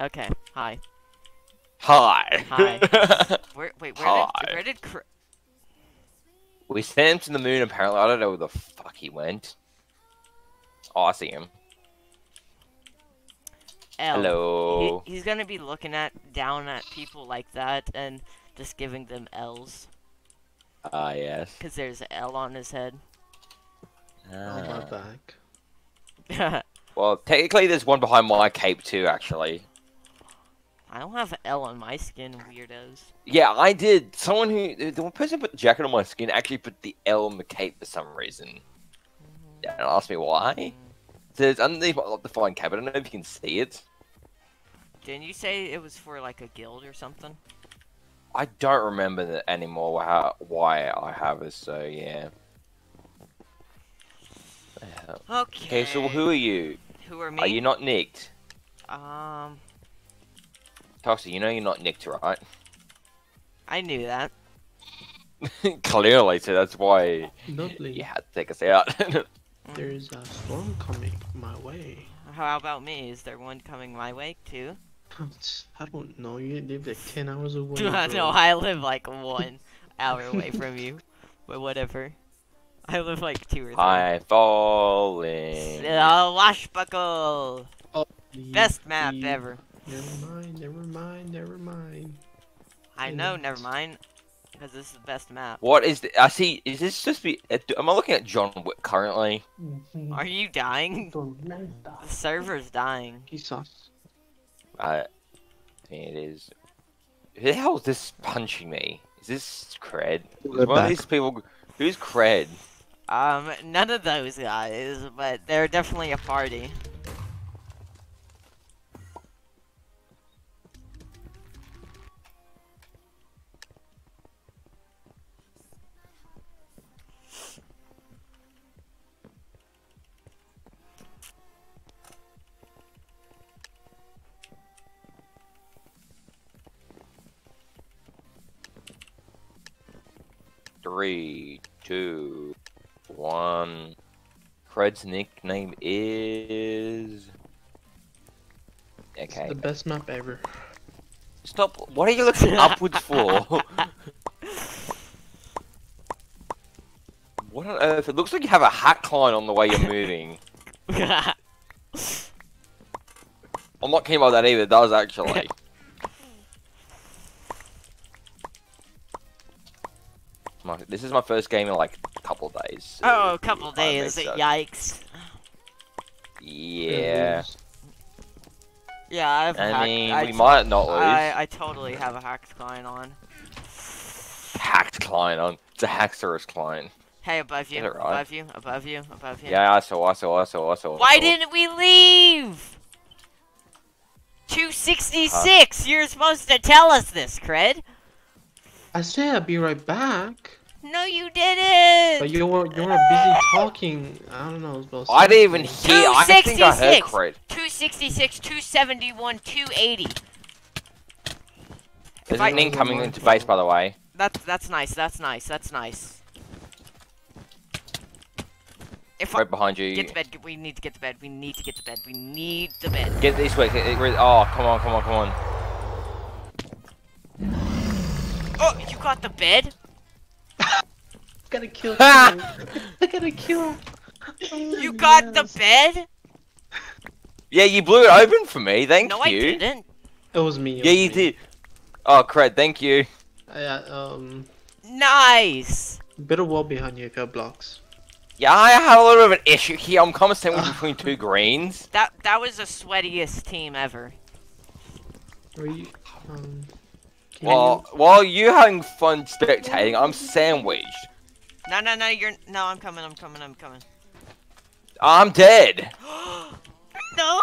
Okay. Hi. Hi. Hi. Where? Wait. Where Hi. did? Where did? Cr- we sent him to the moon. Apparently, I don't know where the fuck he went. Oh, I see him. L. Hello. He, he's gonna be looking at down at people like that and just giving them L's Ah, yes. because there's an L on his head. On my Ah. back. Well, technically, there's one behind my cape too. Actually. I don't have an L on my skin, weirdos. Yeah, I did. Someone who the the one person who put the jacket on my skin actually put the L on the cape for some reason. Yeah, and asked me why. So it's underneath my fine cape. I don't know if you can see it. Didn't you say it was for like a guild or something? I don't remember that anymore how, why I have it. So yeah. Yeah. Okay. Okay, so who are you? Who are me? Are you not nicked? Um, Toxie, you know you're not nicked, right? I knew that. Clearly, so that's why Lovely. you had to take us out. There's a storm coming my way. How about me? Is there one coming my way too? I don't know. You live like 10 hours away. no, bro. I live like one hour away from you, but whatever. I live like two or three. I'm falling. Uh, Washbuckle! Leave, Best map leave. ever. Never mind, never mind, never mind. I know, never mind. Because this is the best map. What is the, I see? Is this just be? uh, Am I looking at John Wick currently? Are you dying? The server's dying. He sucks. I think it is. Who the hell is this punching me? Is this cred? Is one of these people? Who's cred? Um, none of those guys, but they're definitely a party. Three, two, one. Cred's nickname is. It's Okay. the best map ever. Stop. What are you looking upwards for? what on earth? It looks like you have a hack line on the way you're moving. I'm not keen about that either. It does actually. My, this is my first game in like a couple of days. so oh, a couple days. makes sense. Yikes. Yeah. Yeah, I've I hacked- mean, I we might not lose. I, I totally have a hacked client on. Hacked client on. It's a hacksterous client. Hey, above you, right. above you, above you, above you. Yeah, I saw, I saw, I saw, I saw. I Why saw. didn't we leave? 266! You're supposed to tell us this, Cred. I said I'd be right back. No, you didn't! But you were you were busy talking. I don't know about. I didn't even hear. I think I heard 266. cred. 266, 271, 280. There's I- an incoming into base, by the way. That's that's nice. That's nice. That's nice. If I Right behind you. get to bed, get- we need to get to bed. We need to get to bed. We need the bed. Get this way. Get, get, oh, come on, come on, come on. Oh, you got the bed? I gotta kill. Ha! him. I gotta kill. him. Oh, You got the bed? Yeah, you blew it open for me. Thank no, you. No, I didn't. It was me. it Yeah, was you me. did. Oh, cred. Thank you. I, uh, um, Nice. bit of wall behind you, got blocks. Yeah, I have a little bit of an issue here. I'm constantly between two greens. That that was the sweatiest team ever. Are you, um, can While while you having fun spectating, I'm sandwiched. No, no, no. You're no. I'm coming. I'm coming. I'm coming. I'm dead no.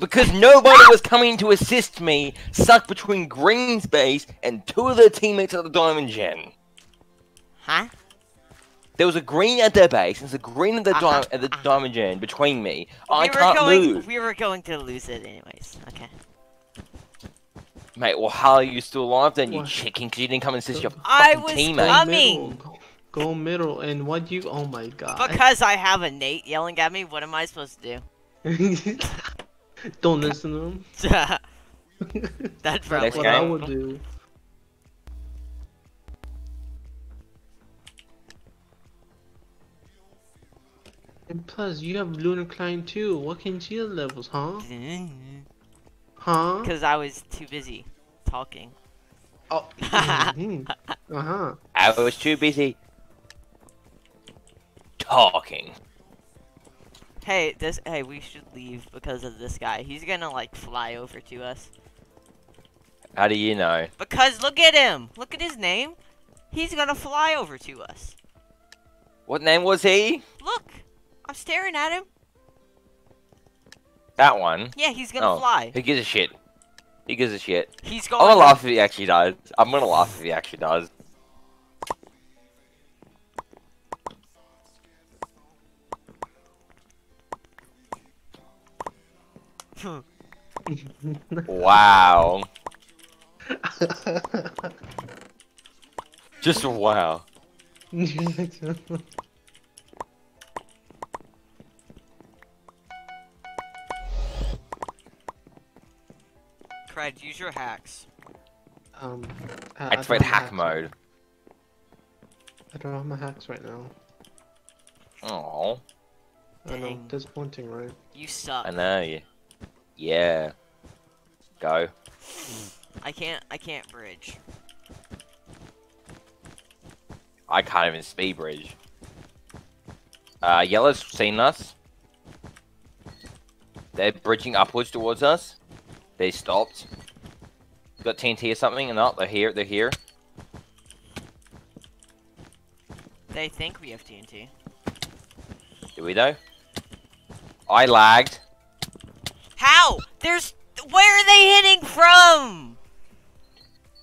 because nobody was coming to assist me. Stuck between Green's base and two of their teammates at the Diamond Gen. Huh? There was a green at their base and there's a green at the, Uh-huh, di- at the uh-huh. Diamond Gen between me. I we were can't going. move. We were going to lose it anyways. Okay. Mate, well, how are you still alive then, you What? chicken? Because you didn't come and assist your I fucking was teammate. Go coming. middle, Go, go middle, and what you? Oh my god. Because I have a Nate yelling at me. What am I supposed to do? Don't listen to him. That's That's probably Next what I would do. And plus, you have Lunar Client too. What can you see the levels, huh? Mm-hmm. Huh? Because I was too busy talking. Oh. mhm. uh huh. I was too busy talking. Hey, this. Hey, we should leave because of this guy. He's gonna like fly over to us. How do you know? Because look at him. Look at his name. He's gonna fly over to us. What name was he? Look, I'm staring at him. That one. Yeah, he's gonna Oh, fly. He gives a shit? He gives a shit. He's going. I'm gonna laugh if he actually does. I'm hmm. gonna laugh if he actually does. Wow. Just wow. Cred, use your hacks. um, I, I Activate don't hack hacks. mode. I don't have my hacks right now. Oh, I know, disappointing, right? You suck. I know you. Yeah. Go. I can't. I can't bridge. I can't even speed bridge. Uh, yellow's seen us. They're bridging upwards towards us. They stopped. Got TNT or something? And not. They're here. They're here. They think we have TNT. Do we though? I lagged. How? There's. Where are they hitting from?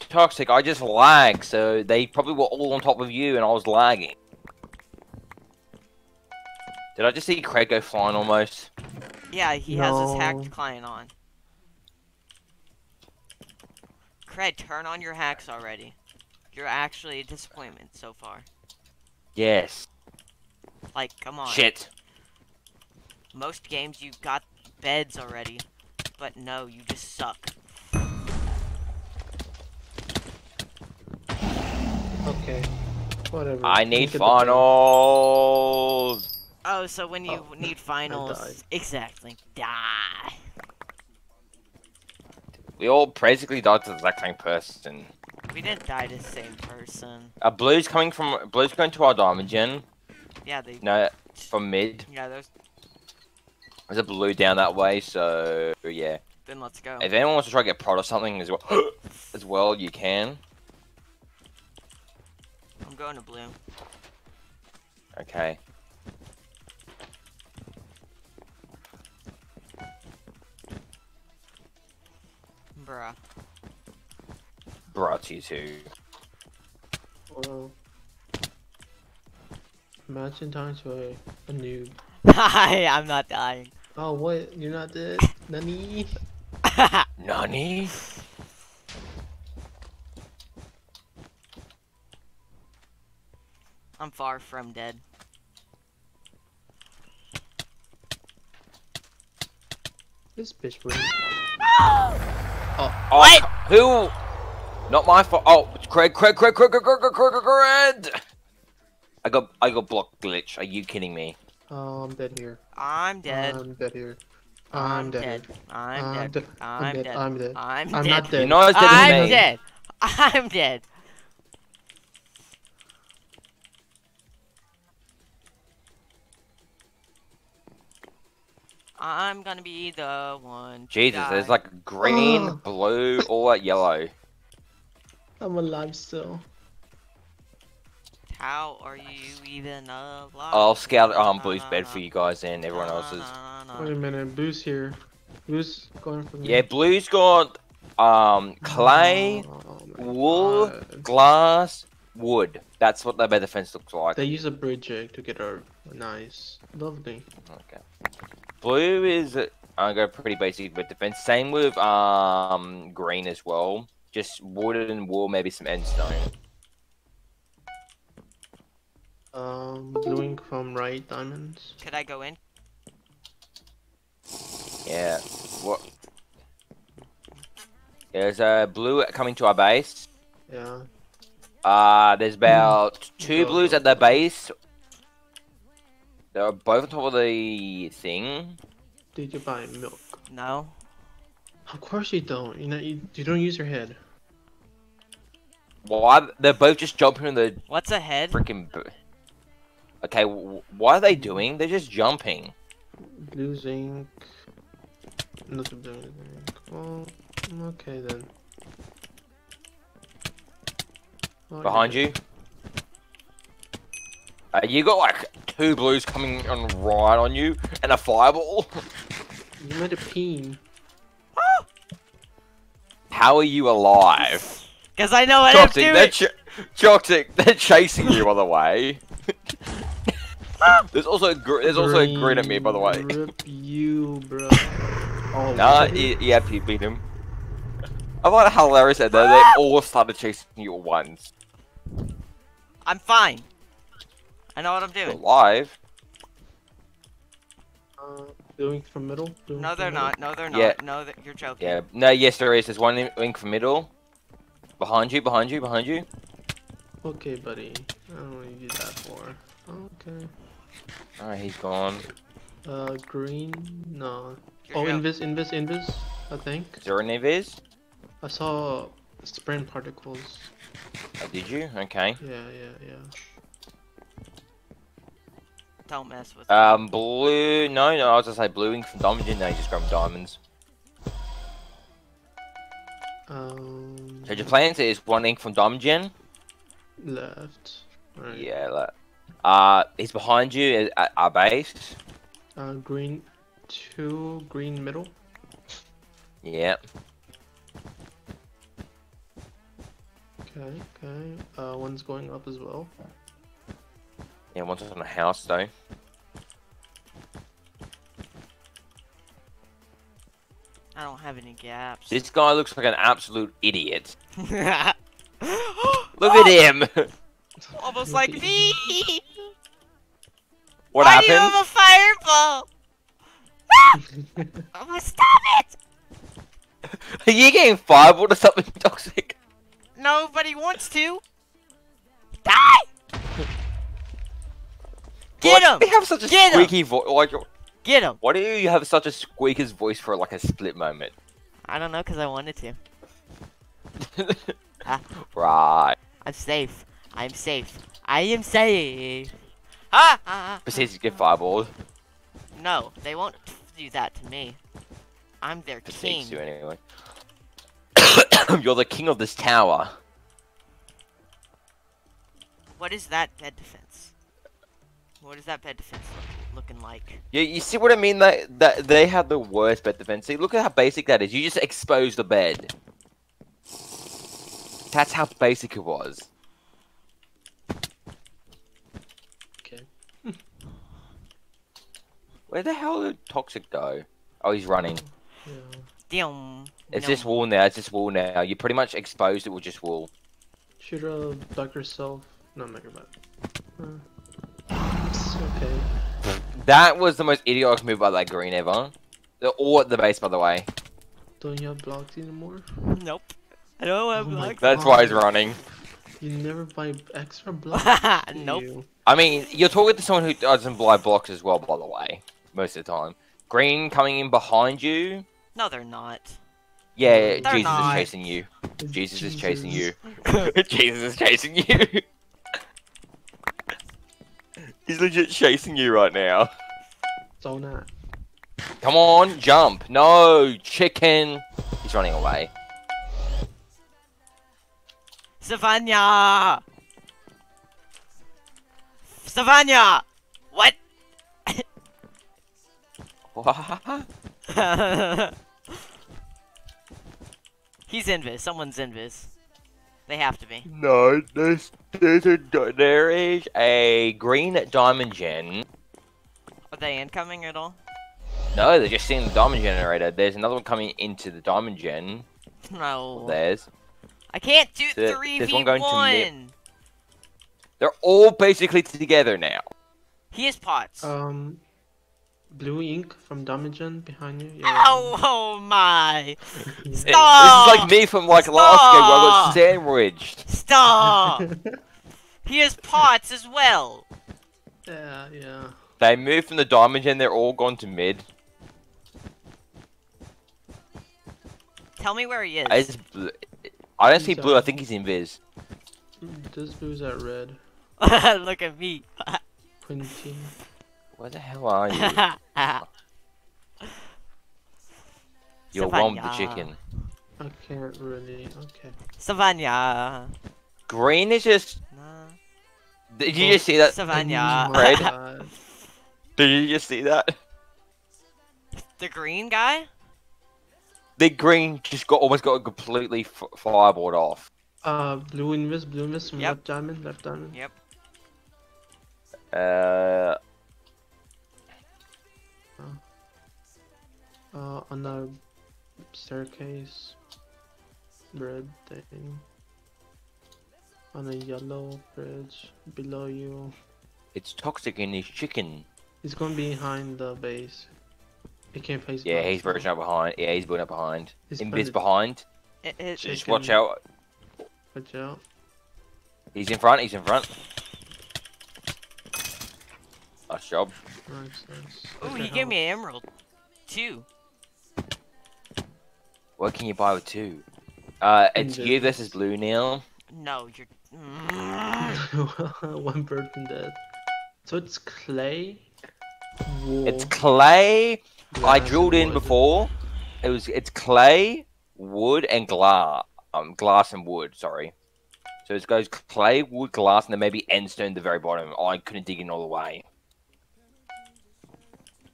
Toxic. I just lagged. So they probably were all on top of you, and I was lagging. Did I just see Craig go flying almost? Yeah, he has his hacked client on. Cred, turn on your hacks already. You're actually a disappointment so far. Yes. Like, come on. Shit. Most games you got beds already. But no, you just suck. Okay. Whatever. I need at finals. Oh, so when you Oh, need died. finals. Exactly. Die. We all basically died to the exact same person. We didn't die to the same person. Uh, blue's coming from blue's going to our diamond gen. Yeah, they. No, from mid. Yeah, those. There's a blue down that way, so yeah. Then let's go. If anyone wants to try to get prod or something as well, as well, you can. I'm going to blue. Okay. Bruh. Brought to you too. Well, imagine dying to a, a noob. Hi, I'm not dying. Oh, what? You're not dead? Nani? Nani? I'm far from dead. This bitch ran. Oh, Wait! Who? Not my fault. Oh, Craig, Craig, Craig, Craig, Craig, Craig, Craig, Craig, Craig. I got, I got block glitch. Are you kidding me? Oh, I'm dead here. I'm dead. I'm dead here. I'm I'm dead. dead. I'm I'm dead. dead. I'm dead. I'm dead. I'm I'm not dead. You're not as dead I'm dead. I'm dead. I'm gonna be the one. to Jesus, there's like green, Ugh. blue, or yellow. I'm alive still. How are you even alive? I'll scout um Blue's bed for you guys and everyone else's. Wait a minute, Boo's here. Boo's going for me. Yeah, Blue's got um clay, Oh wool, God. glass, wood. That's what the bed defense looks like. They use a bridge egg to get our nice, lovely. Okay. Blue is I go pretty basic bed defense. Same with um green as well. Just wood and wool, maybe some endstone. Um, bluing from right diamonds. Could I go in? Yeah. What? There's a blue coming to our base. Yeah. Uh, there's about two Go, blues go, at the base. They're both on top of the thing. Did you buy milk? No. Of course you don't. You know you, you don't use your head. Why? They're both just jumping in the What's ahead? freaking. Okay, what are they doing? They're just jumping. Blue zinc. Nothing blue oh, zinc. Well, okay then. Oh, Behind you. Uh, you got like two blues coming on right on you and a fireball. You made a peen. How are you alive? Cause I know what I'm Toxic, doing. they're ch- Toxic, they're chasing you, by the way. there's also a gr- there's also a grin at me, by the way. Rip you, bro. Oh, Nah, really? yeah, you beat him. I thought how hilarious that though. They all started chasing you at once. I'm fine. I know what I'm doing. alive. Uh, doing from middle. Doing No, they're middle? not. No, they're not. Yeah. No, that you're joking. Yeah. No, yes, there is. There's one in- wing from middle. Behind you, behind you, behind you. Okay, buddy. I don't want to you did that for. Okay. Alright, he's gone. Uh, green. No. You're Oh, joking. invis, invis, invis. I think. Is there any viz? I saw sprint particles. Oh, did you? Okay. Yeah, yeah, yeah. Don't mess with. me. Um, blue. No, no, I was gonna say blue ink from diamond. No, you just grab diamonds. Um. So your plan is one ink from diamond gen. Left. Alright. Yeah. Like, uh, he's behind you at our base. Uh, green. Two green middle. Yeah. Okay, okay. Uh, one's going up as well. Yeah, one's on the house though. I don't have any gaps. This guy looks like an absolute idiot. Look at him. Almost like me. what Why do you happened? have a fireball? Gonna stop it. Are you getting fireballed or something toxic? Nobody wants to. Die. Get him. do you have such a Get squeaky voice? Like, Get him. why do you have such a squeaker's voice for like a split moment? I don't know, cause I wanted to. Ah. right. I'm safe. I'm safe. I am safe. Ah! ah, Besides, you get fireballed. No, they won't do that to me. I'm their king. Besides you anyway. You're the king of this tower. What is that dead defense? What is that bed defense look, looking like? Yeah, you see what I mean? That that they have the worst bed defense. See, look at how basic that is. You just expose the bed. That's how basic it was. Okay. Where the hell did Toxic go? Oh, he's running. Yeah. Damn. It's no. just wool now. It's just wall now. You pretty much exposed it with just wall. Should have dug yourself. No, I'm not. Uh, it's okay. That was the most idiotic move by that green ever. They're all at the base, by the way. Don't you have blocks anymore? Nope. I don't have Oh my blocks. That's why he's God. running. You never buy extra blocks. do nope. you? I mean, you're talking to someone who doesn't buy blocks as well, by the way. Most of the time. Green coming in behind you. No, they're not. Yeah, They're Jesus not. is chasing you. It's Jesus is chasing you. Jesus. Jesus is chasing you. He's legit chasing you right now. So not. Come on, jump. No, chicken. He's running away. Savannah! Savannah! What? What? He's invis. Someone's invis. They have to be. No, there's, there's a, there is a green diamond gen. Are they incoming at all? No, they're just seeing the diamond generator. There's another one coming into the diamond gen. No. There's. I can't do There- three v one. going to one. They're all basically together now. He is pots. Um, blue ink from Damagen behind you. Yeah. Ow, oh my! It- this is like me from like last game where I got sandwiched. Stop! he has pots as well. yeah, yeah. They moved from the diamond and they're all gone to mid. Tell me where he is. I, just, bl- I don't see blue. I think he's in Viz. This blue's at red. Look at me. Quinty. Where the hell are you? You're one with the chicken. I can't really. Okay. Savannah. Green is just. Nah. Did you just see that? Savannah. Oh Red? Did you just see that? The green guy? The green just got almost got completely f- fireballed off. Uh, blue invis, blue invis from Yep. left diamond, left diamond. Yep. Uh, Uh, on the staircase, red thing. On a yellow bridge below you. it's toxic in his chicken. He's going behind the base. He can't face. Yeah, he's so version up behind. Yeah, he's building up behind. He's Invis planted- behind. It, it, Just Chicken. watch out. Watch out. He's in front. He's in front. Nice job. Nice, nice. ooh, Okay, he gave me an emerald. Two. What can you buy with two? Uh, it's Invis. you versus blue now. No, you're. One person dead. So it's clay. Wool, It's clay. I glass, and drilled in before. It was it's clay, wood, and glass. Um, glass and wood. Sorry. So it goes clay, wood, glass, and then maybe end stone at the very bottom. I couldn't dig in all the way.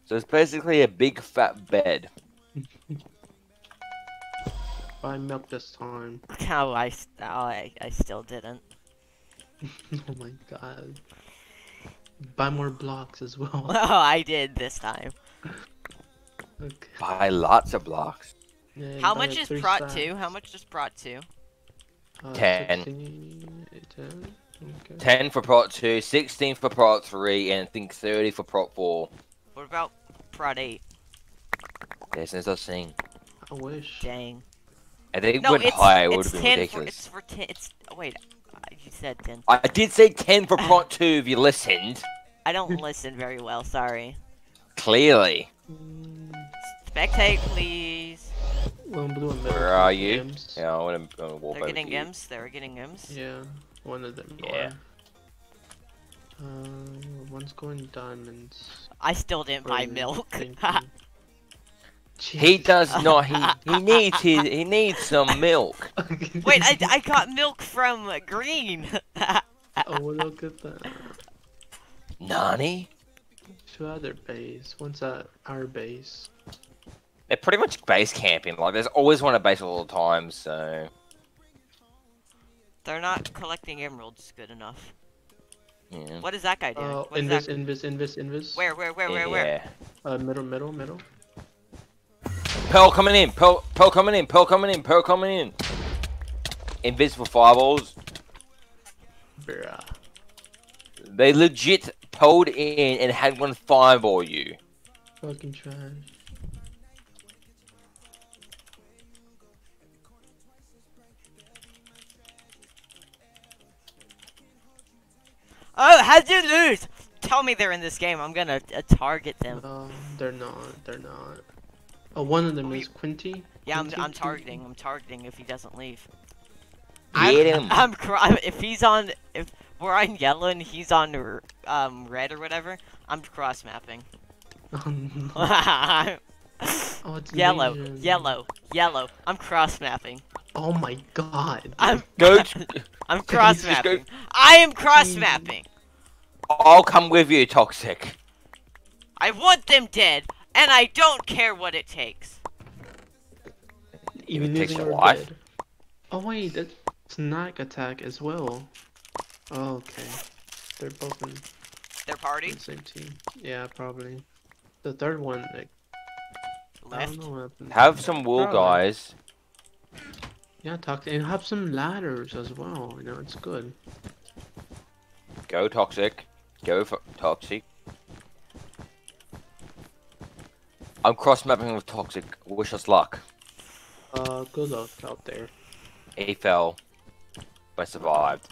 So it's basically a big fat bed. Buy milk this time. Oh, I, s- oh, I, I still didn't. oh my god. Buy more blocks as well. Oh, I did this time. Okay. Buy lots of blocks. Yeah, How much is three Prot stack. 2? How much does Prot 2? Uh, Ten. 16, 10. Okay. 10 for Prot 2, 16 for Prot 3, and I think 30 for Prot 4. What about Prot 8? There's no such thing. I wish. Dang. I think No, went it's, higher, it would it's have been 10 for, ridiculous. it's for 10, it's, wait, uh, you said 10. I did say 10 for Prot 2 if you listened. I don't listen very well, sorry. Clearly. Spectate, please. One blue and. Where are you? Gems. Yeah, I want to walk They're over getting to gims. They're getting gims. Yeah, one of them. Yeah. Are. Uh, one's going diamonds. I still didn't buy milk. thank. He does not. He he needs his, he needs some milk. Wait, I, I got milk from Green. oh, look at that. Nani? Two other base. One's at our base. They're pretty much base camping. Like there's always one at base all the time. So They're not collecting emeralds good enough. yeah. What is that guy doing? Uh, what is invis, that? invis, invis, invis. Where, where, where, where, where? Uh, middle, middle, middle. Pearl coming in. Pearl, Pearl coming in. Pearl coming in. Pearl coming in. Invisible fireballs. Bruh. They legit pulled in and had one fireball you. Fucking trash. Oh, how'd you lose? Tell me they're in this game. I'm gonna uh, target them. Um, they're not. They're not. Oh, one of them We- is Quinty. Yeah, I'm, I'm Quinty. targeting. I'm targeting if he doesn't leave. Get I'm, him. I'm cr- if he's on if we're on yellow and he's on um red or whatever, I'm cross mapping. oh, it's yellow, Asian. yellow, yellow. I'm cross mapping. Oh my god. I'm Go. I'm cross just go- mapping. I am cross mapping. I'll come with you, toxic. I want them dead, and I don't care what it takes. Even it takes using your your life. dead. Oh wait, that's snack attack as well. Oh, okay. They're both in Their party the same team. Yeah, probably. The third one, like, I left. don't know what happened. Have some wool, Probably. guys. Yeah, talk and have some ladders as well. You know, it's good. Go toxic. Go for toxic. I'm cross mapping with Toxic. Wish us luck. Uh, good luck out there. He fell. But I survived.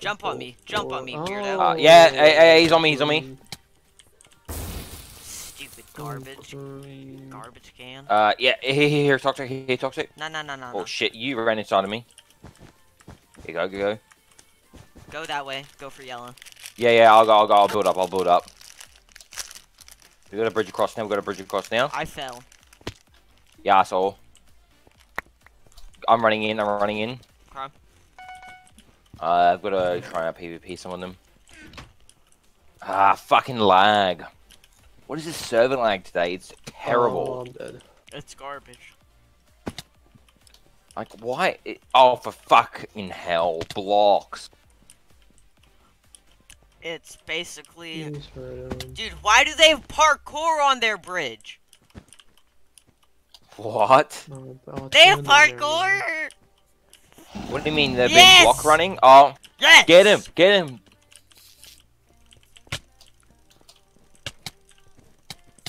Jump on me. Jump on me, weirdo. Uh, yeah, hey, hey, he's on me, he's on me. Stupid garbage. Garbage can. Uh, yeah, here, here, here, Toxic, here, here, Toxic. No, no, no, no, Oh no. shit, you ran inside of me. Here you go, go, go. Go that way. Go for yellow. Yeah, yeah, I'll go, I'll go, I'll build up, I'll build up. We got a bridge across now, we got a bridge across now. I fell. Yeah, I saw. I'm running in, I'm running in. Okay. Uh, I've got to try and PvP some of them. Ah, fucking lag. What is this server lag today? It's terrible. Oh, I'm dead. It's garbage. Like, why? It, oh, for fucking hell. Blocks. It's basically. Please hurt him. Dude, why do they have parkour on their bridge? What? Oh, oh, They have it's random there, parkour! What do you mean? They're Yes! being block running? Oh, Yes! get him! Get him!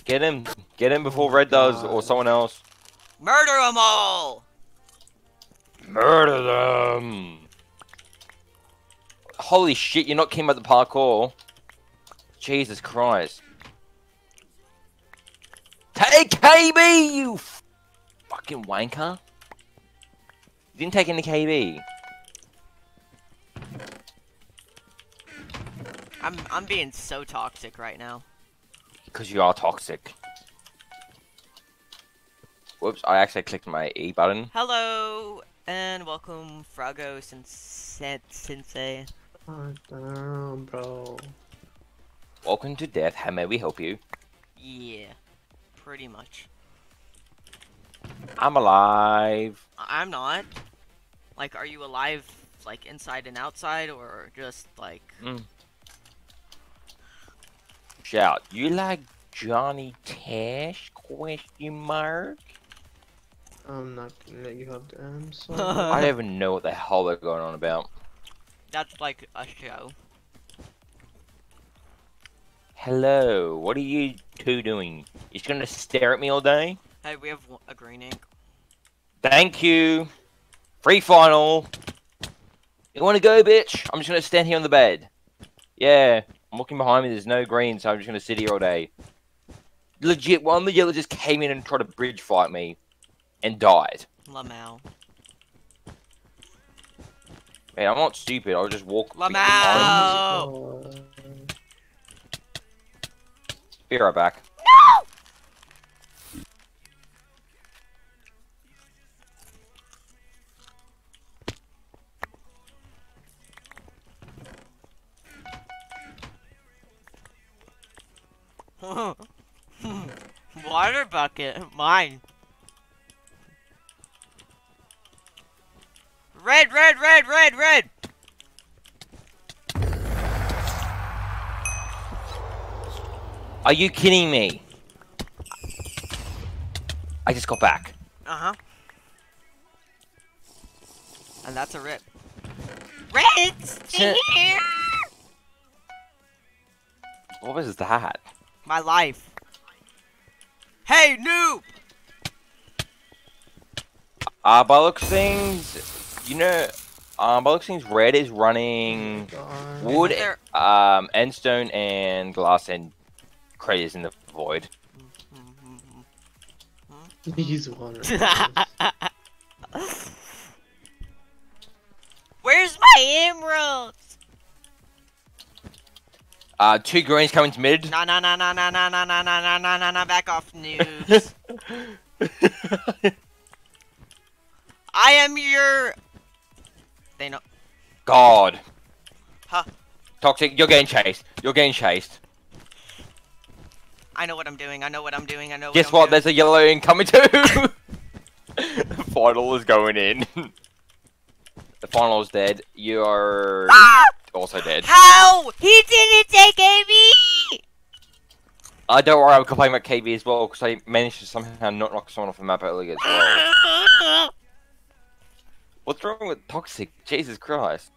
Get him! Get him before Red does, or someone else. Murder them all! Murder them! Holy shit, you're not keen about the parkour. Jesus Christ. Take KB, you f- fucking wanker. You didn't take any KB. I'm I'm being so toxic right now. Because you are toxic. Whoops, I actually clicked my E button. Hello and welcome Frago Sense Sensei. Calm down, bro. Welcome to death, how may we help you? Yeah. Pretty much. I'm alive. I- I'm not. Like, are you alive, like, inside and outside, or just, like... Mm. Shout, you like Johnny Cash? Question mark. I'm not gonna let you have the answer. I don't even know what the hell they're going on about. That's, like, a show. Hello, what are you two doing? You just gonna stare at me all day? Hey, we have a green ink. Thank you. Free final. You wanna go, bitch? I'm just gonna stand here on the bed. Yeah, I'm looking behind me, there's no green, so I'm just gonna sit here all day. Legit, one of the yellow just came in and tried to bridge fight me. And died. Lamau. Man, I'm not stupid, I'll just walk Lamau! Be right back. Water bucket. Mine. Red, red, red, red, red! Are you kidding me? I just got back. Uh-huh. And that's a rip. Red! Stay here! What was that? My life. Hey, noob! Uh, by looks things, you know, um, by the looks things, red is running God. wood, There- um, endstone, and glass, and craters in the void. He's one. Where's my emeralds? Uh, two greens coming to mid. Nah, nah, nah, nah, nah, nah, nah, nah, nah, nah, nah, nah, nah, back off, noobs. I am your... They know... God. Huh. Toxic, you're getting chased. You're getting chased. I know what I'm doing, I know what I'm doing, I know Guess what what? There's a yellow incoming too. the final is going in. the final is dead. You are Ah! also dead. How? He didn't take AB! I don't worry, I'm complaining about KB as well because I managed to somehow not knock someone off the map earlier as well. What's wrong with Toxic? Jesus Christ.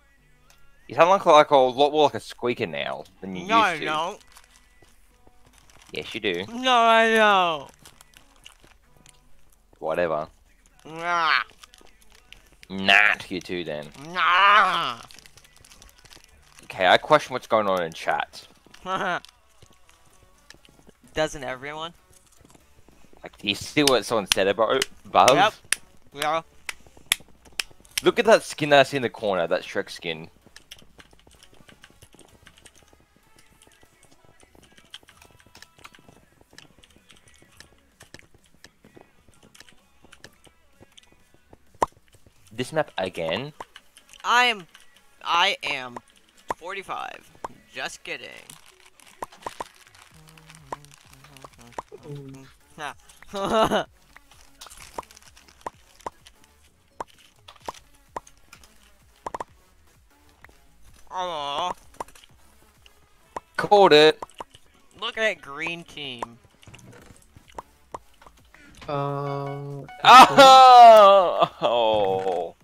You sound like like a lot more like a squeaker now than you No, used to. don't. Yes, you do. No, I don't. Whatever. Nah. Not you too then. Nah. Okay, I question what's going on in chat. Doesn't everyone? Like, do you see what someone said about above? Yep. Yeah. Look at that skin that's in the corner, that Shrek skin. This map again? I am. I am 45. Just kidding. Aww. Called it! Look at that green team. Uh. Oh! oh.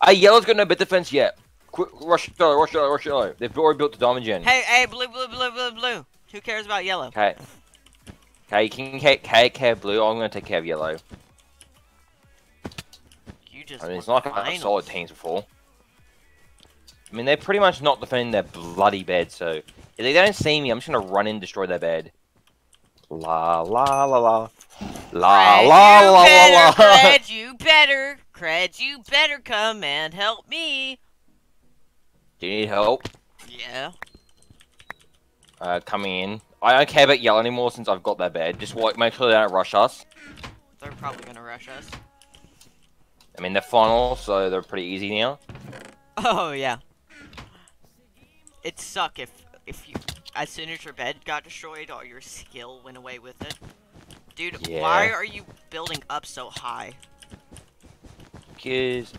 Ah, yellow's got no bit defense yet. Quick, rush yellow, rush yellow, rush yellow. They've already built the diamond gen. Hey, hey, blue, blue, blue, blue, blue. Who cares about yellow? Okay. Okay, you can take care, care of blue. I'm gonna take care of yellow. You just. I mean, it's not like I've had solid teams before. I mean, they're pretty much not defending their bloody bed, so if they don't see me, I'm just gonna run in and destroy their bed. La la la la. La Cred, la la la better, la. Cred, you better, Cred, you better come and help me. Do you need help? Yeah. Uh, coming in. I don't care about yellow anymore since I've got their bed. Just wa- make sure they don't rush us. They're probably gonna rush us. I mean, they're final, so they're pretty easy now. Oh yeah. It'd suck if if you as soon as your bed got destroyed, all your skill went away with it. Dude, Yeah. why are you building up so high? Because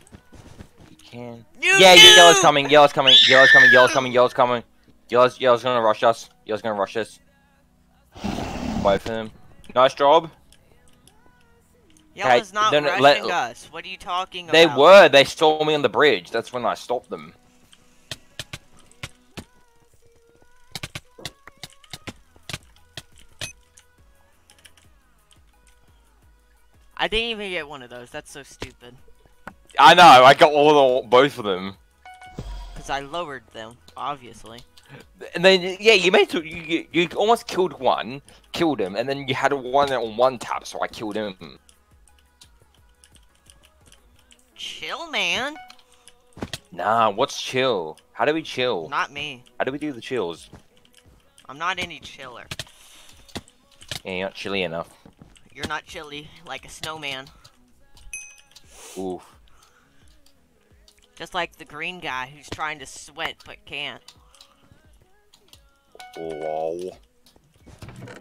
you can. You Yeah, knew! yellow's coming, yellow's coming, yellow's coming, yellow's coming, yellow's coming. Yellow's, yellow's gonna rush us. Yellow's gonna rush us. Both of them. Nice job. Yellow's not don't rushing let- us. What are you talking They about? were, they saw me on the bridge. That's when I stopped them. I didn't even get one of those. That's so stupid. I know, I got all the, both of them. Cause I lowered them, obviously. And then, yeah, you made, you, you, you almost killed one, killed him, and then you had one on one tap, so I killed him. Chill, man. Nah, what's chill? How do we chill? Not me. How do we do the chills? I'm not any chiller. Yeah, you're not chilly enough. You're not chilly like a snowman. Oof. Just like the green guy who's trying to sweat but can't. Lol.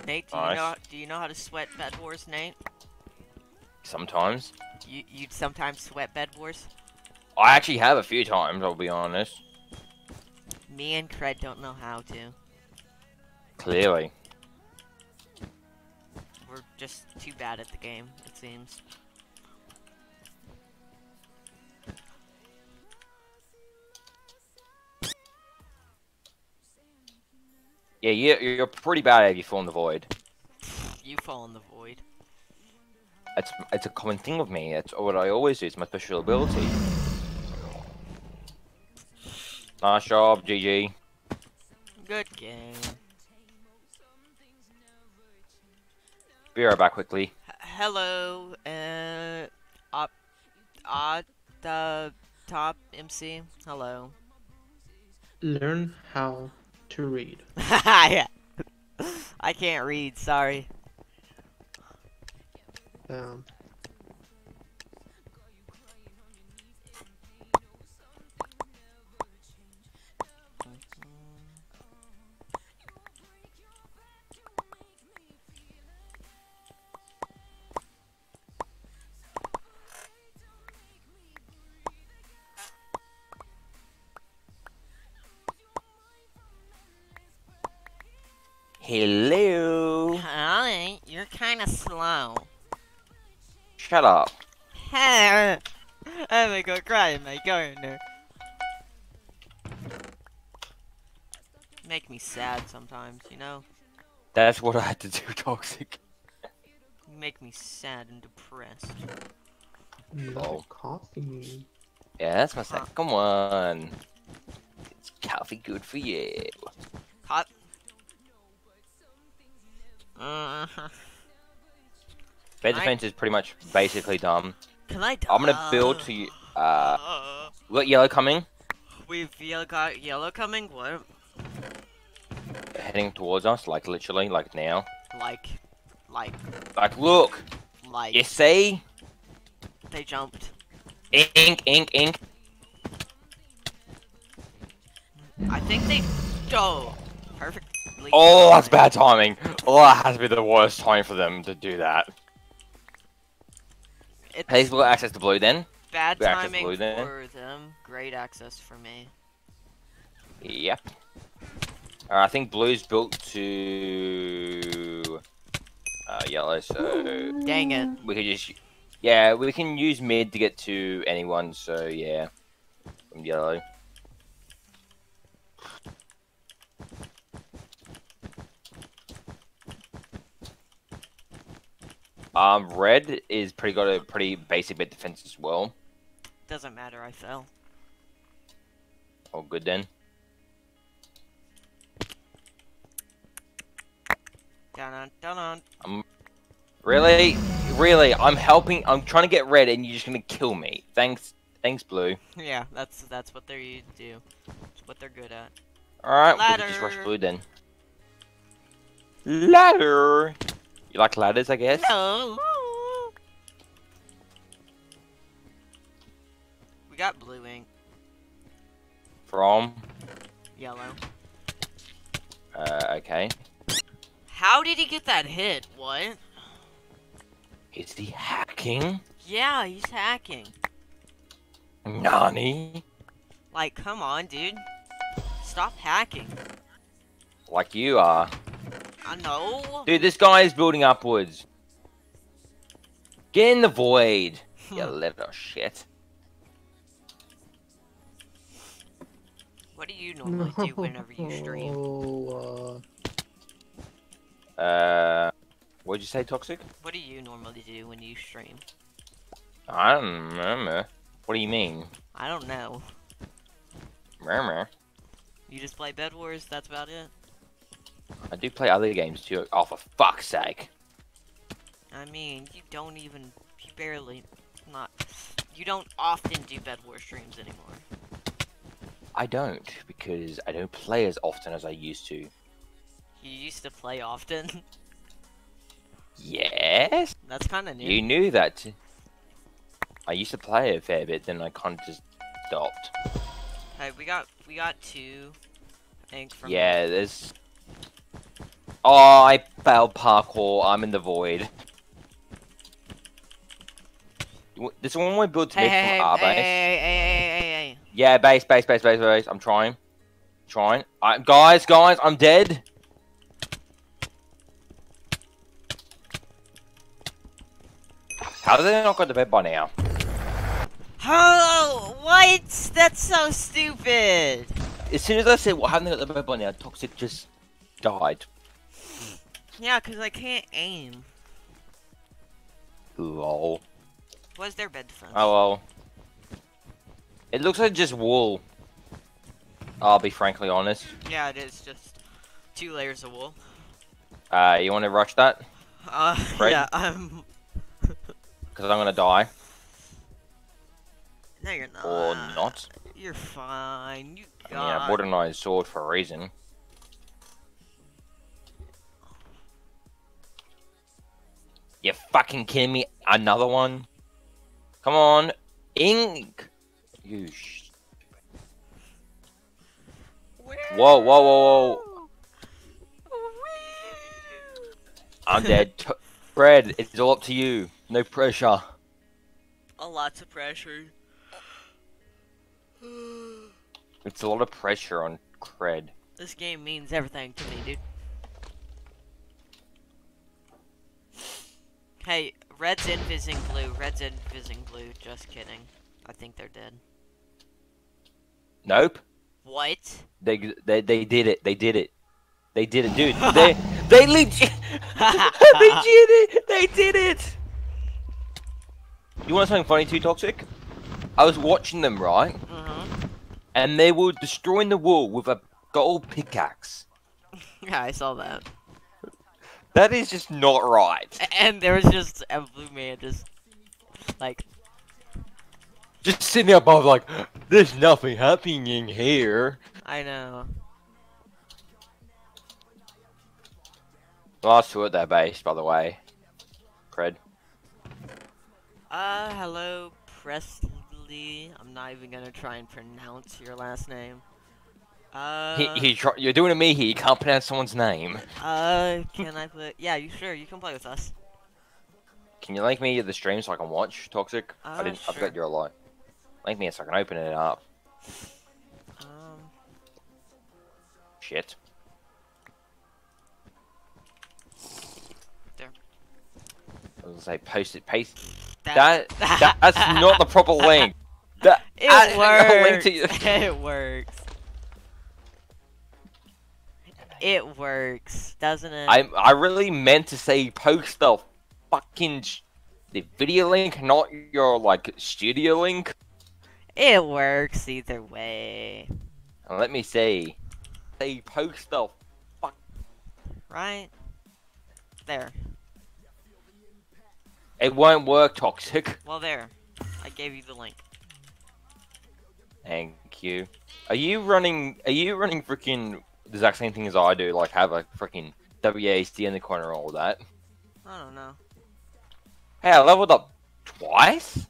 Nate, do you know do you know how to sweat bed wars, Nate? Sometimes. You you'd sometimes sweat bed wars? I actually have a few times, I'll be honest. Me and Cred don't know how to. Clearly. We're just too bad at the game, it seems. Yeah, you, you're pretty bad if you fall in the void. You fall in the void. It's, it's a common thing of me. It's what I always do. It's my special ability. Nice job, GG. Good game. Be right back quickly. H- hello, uh, op, odd, the top MC. Hello. Learn how to read. yeah. I can't read. Sorry. Um, Hello. Hi, you're kind of slow. Shut up. Hey, I'm gonna go cry in my corner. Make me sad sometimes, you know? That's what I had to do, Toxic. You make me sad and depressed. Not Oh. coffee. Yeah, that's my Huh. second. Come on. It's coffee good for you. Uh, Bed I- defense is pretty much basically done. can I? I'm gonna build to you. Uh, got yellow coming, we've yellow got yellow coming. What? heading towards us, like literally, like now. Like, like, Like, look, like. you see? They jumped. Ink, ink, ink. I think they. Oh, perfectly. Oh, that's bad timing. Oh, that has to be the worst time for them to do that. It's Hey, we've got access to blue then. bad we access timing blue then. for them. Great access for me. Yep. Uh, I think blue's built to uh, yellow, so Dang it. we could just yeah, we can use mid to get to anyone. So yeah, from yellow. Um, red is pretty got a pretty basic bit defense as well. Doesn't matter. I fell. Oh, good then. Dun dun dun. Really, really, I'm helping. I'm trying to get red, and you're just gonna kill me. Thanks, thanks, blue. Yeah, that's that's what they do. It's what they're good at. All right, we can just rush blue then. Ladder. You like ladders, I guess. No. We got blue ink, From. yellow. Uh, okay. How did he get that hit? What? Is he hacking? Yeah, he's hacking. Nani? Like, come on, dude. Stop hacking. Like you are. I know. Dude, this guy is building upwards. Get in the void. You Hmm. little shit. What do you normally do whenever you stream? Oh, Uh, what'd you say, toxic? What do you normally do when you stream? I don't remember. What do you mean? I don't know. Remember? You just play Bed Wars, that's about it? I do play other games too. Oh, for fuck's sake. I mean, you don't even, you barely, not, you don't often do Bed Wars streams anymore. I don't, because I don't play as often as I used to. You used to play often. Yes? that's kind of new. You knew that. I used to play a fair bit, then I kind of just stopped. Hey, we got, we got two, I think, from Yeah, there's... Oh, I failed parkour. I'm in the void. This one we built to Hey, hey, from our hey, base. hey, hey, hey, hey. Yeah, base, base, base, base, base. I'm trying. Trying. I, guys, guys, I'm dead. How did they not got to bed by now? Oh, what? That's so stupid. As soon as I said, well, haven't they got the bed by now? Toxic just died. Yeah, cause I can't aim. Lol. Was their bed defense? Oh well. It looks like just wool. I'll be frankly honest. Yeah, it is just two layers of wool. Uh, you want to rush that? Uh, Right. yeah, um, Because I'm gonna die. no, you're not. Or not. You're fine. You I mean, I got. bought a nice sword for a reason. You fucking kidding me? Another one? Come on. Ink! You sh- Whoa, whoa, whoa, whoa. I'm dead. Fred, it's all up to you. No pressure. A lots of pressure. It's a lot of pressure on Cred. this game means everything to me, dude. Hey, red's invising blue. Red's invising blue. Just kidding. I think they're dead. Nope. What? They they they did it. They did it. They did it, dude. They they legit they did it. They did it. You want something funny too, toxic? I was watching them right, Mhm. and they were destroying the wall with a gold pickaxe. Yeah, I saw that. That is just not right. And there was just a blue man just like Just sitting above, like, there's nothing happening here. I know. Last two at their base, by the way. Cred. Uh, hello, Presley. I'm not even gonna try and pronounce your last name. Uh, He, he you're doing to me He can't pronounce someone's name. uh, can I play? Yeah, you sure? You can play with us. Can you link me to the stream so I can watch Toxic? I Uh, didn't. I've sure. got your lot. Link me so I can open it up. Um, Shit. There. I was gonna say post it, paste. that, That, that that's not the proper link. That It link works. to you- it works. It works, doesn't it? I I really meant to say post the fucking the video link, not your like studio link. It works either way, let me see. Say post the fuck. right? There. It won't work, Toxic. Well, there. I gave you the link. Thank you. Are you running? Are you running freaking the exact same thing as I do? Like have a freaking WASD in the corner all that. I don't know. Hey, I leveled up twice.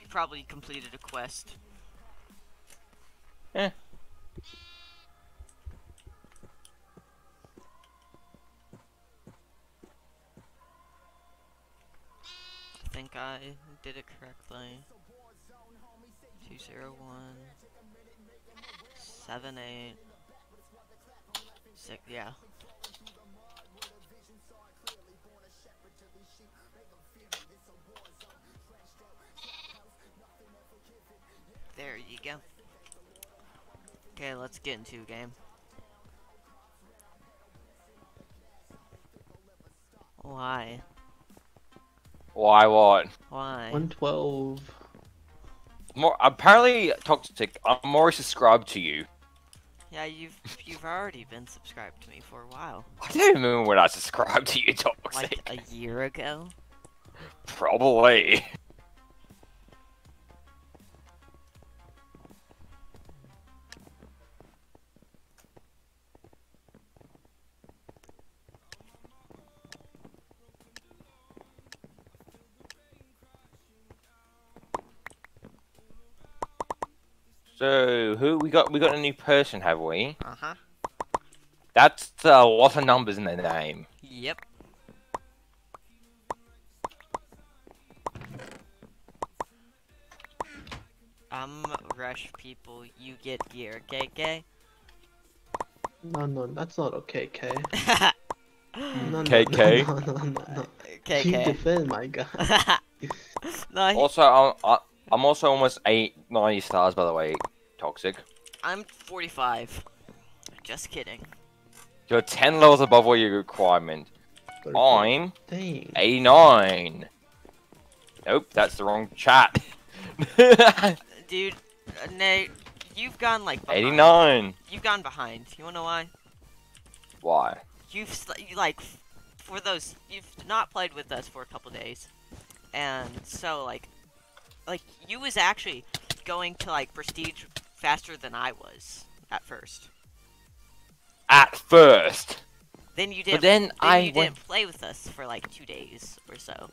You probably completed a quest. Eh. I think I did it correctly. Two zero one seven eight six. Yeah. There you go. Okay, let's get into a game. Why? Why? What? Why? 112. More apparently toxic. I'm more subscribed to you. Yeah, you've you've already been subscribed to me for a while. I don't remember when I subscribed to you, toxic. Like a year ago. Probably. So who we got? We got a new person, have we? Uh huh. That's a lot of numbers in the name. Yep. Um, rush people, you get gear, KK. No, no, that's not okay, K. KK. No, no, KK? No, no, no, no, no. You defend my guy. no, he- Also, I'm, I- I'm also almost eight ninety stars, by the way. Toxic. I'm 45. Just kidding. You're ten levels above what your requirement. I'm Dang. 89. Nope, that's the wrong chat. Dude, uh, Nate, you've gone like behind. 89. You've gone behind. You wanna know why? Why? You've you, like for those you've not played with us for a couple days, and so like, like you was actually going to like prestige faster than I was at first. At first. Then you didn't. But then then I you went didn't play with us for like two days or so.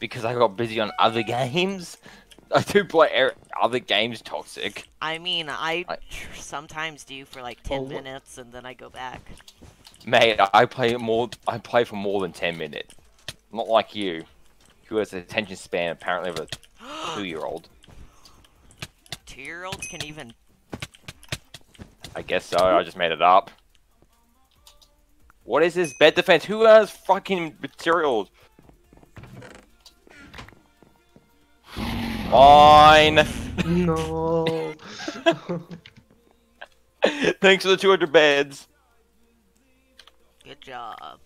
because I got busy on other games. I do play er- other games, Toxic. I mean, I, I- sometimes do for like ten Oh, wha- minutes and then I go back. Mate, I- I play more. I play for more than 10 minutes. Not like you, who has an attention span apparently of a two-year-old. Two-year-olds can even. I guess so. I just made it up. What is this bed defense? Who has fucking materials? Fine. No. Thanks for the 200 beds. Good job.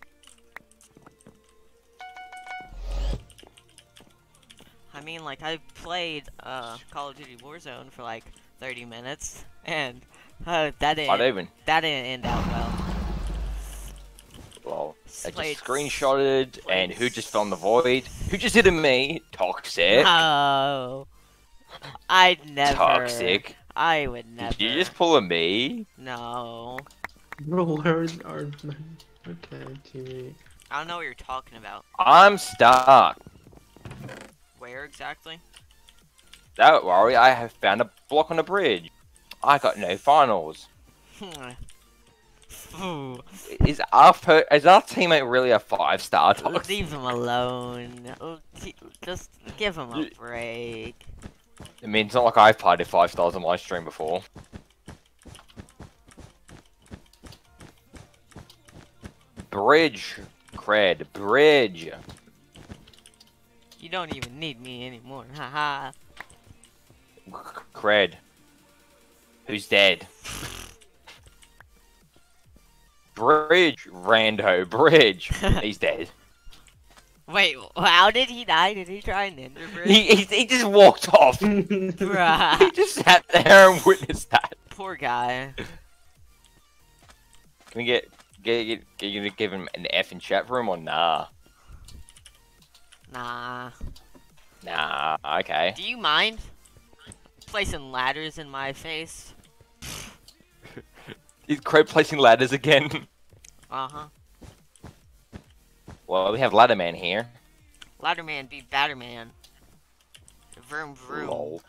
Mean, like, I played uh, Call of Duty Warzone for like 30 minutes, and uh, that I don't didn't even. that didn't end out well. Well, I Played just screenshotted, and who just fell in the void? Who just hit a me? Toxic. No, I'd never. Toxic. I would never. Did you just pull a me? No, Bro, are. Okay, teammate. I don't know what you're talking about. I'm stuck. Where exactly? Don't worry, I have found a block on the bridge. I got no finals. Ooh, Is our per- is our teammate really a five star? Leave him alone. Oh, Just give him a break. I mean, it's not like I've parted five stars on my stream before. Bridge, cred, bridge. You don't even need me anymore. Haha. Cred. Who's dead? Bridge, Rando, Bridge. He's dead. Wait, how did he die? Did he try an ender bridge? He, he, he just walked off. he just sat there and witnessed that. Poor guy. Can we get get get, get you to give him an F in chat for him or nah? Nah. Nah. Okay. Do you mind placing ladders in my face? Is Cred placing ladders again? Uh huh. Well, we have Ladder Man here. Ladderman beat Batterman. Vroom vroom. Lol.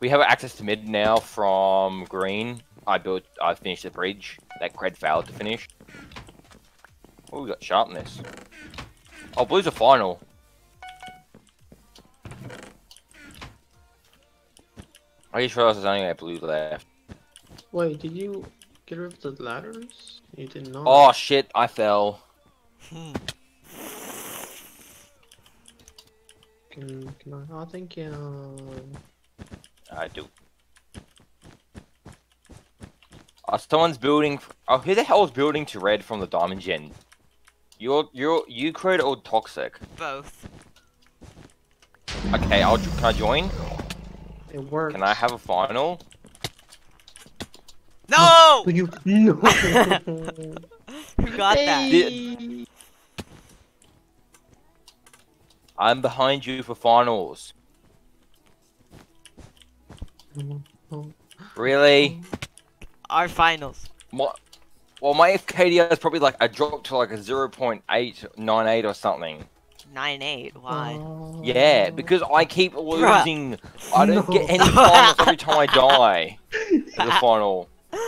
We have access to mid now from green. I built, I finished the bridge that Cred failed to finish. Oh, we got sharpness. Oh, blue's a final. I just realized there's only a blue left. Wait, did you get rid of the ladders? You did not. Oh shit, I fell. Hmm. Can, can I? Oh, thank you. I do. Oh, someone's building. Oh, who the hell is building to red from the diamond gen? You're you're you Cred or toxic? Both. Okay, I'll can I join? It works. Can I have a final? No! Will you? No. Who got that? Hey! I'm behind you for finals. Really? Our finals. My, well, my FKDR is probably like I dropped to like a 0.898 or something. Nine eight. Why? Oh. Yeah, because I keep losing. I don't No. get any finals every time I die. For the final.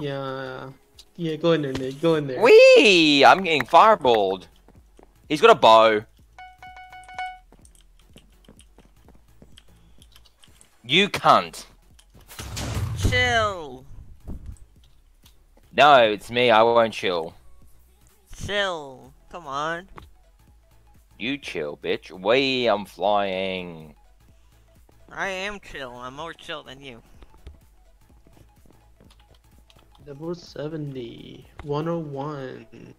Yeah. Yeah, go in there, Nick. Go in there. Wee! I'm getting fireballed. He's got a bow. You cunt. Chill. No, it's me. I won't chill. Chill. Come on. You chill, bitch. Way I'm flying. I am chill. I'm more chill than you. Level 70. 101.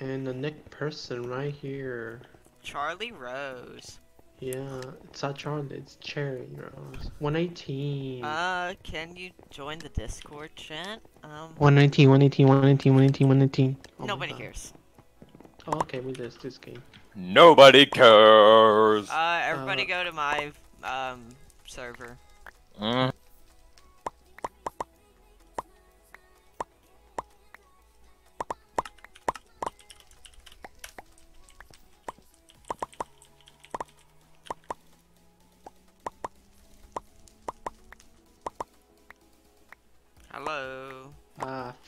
And the next person right here. Charlie Rose. Yeah, it's not Charlotte, it's Cherry Rose. 118. Uh, can you join the Discord chat? Um, 119, 118, 118, 118, 118. Oh nobody God. cares. Oh, okay, we just this game. Nobody cares. Uh, everybody Uh, go to my um server. Mm.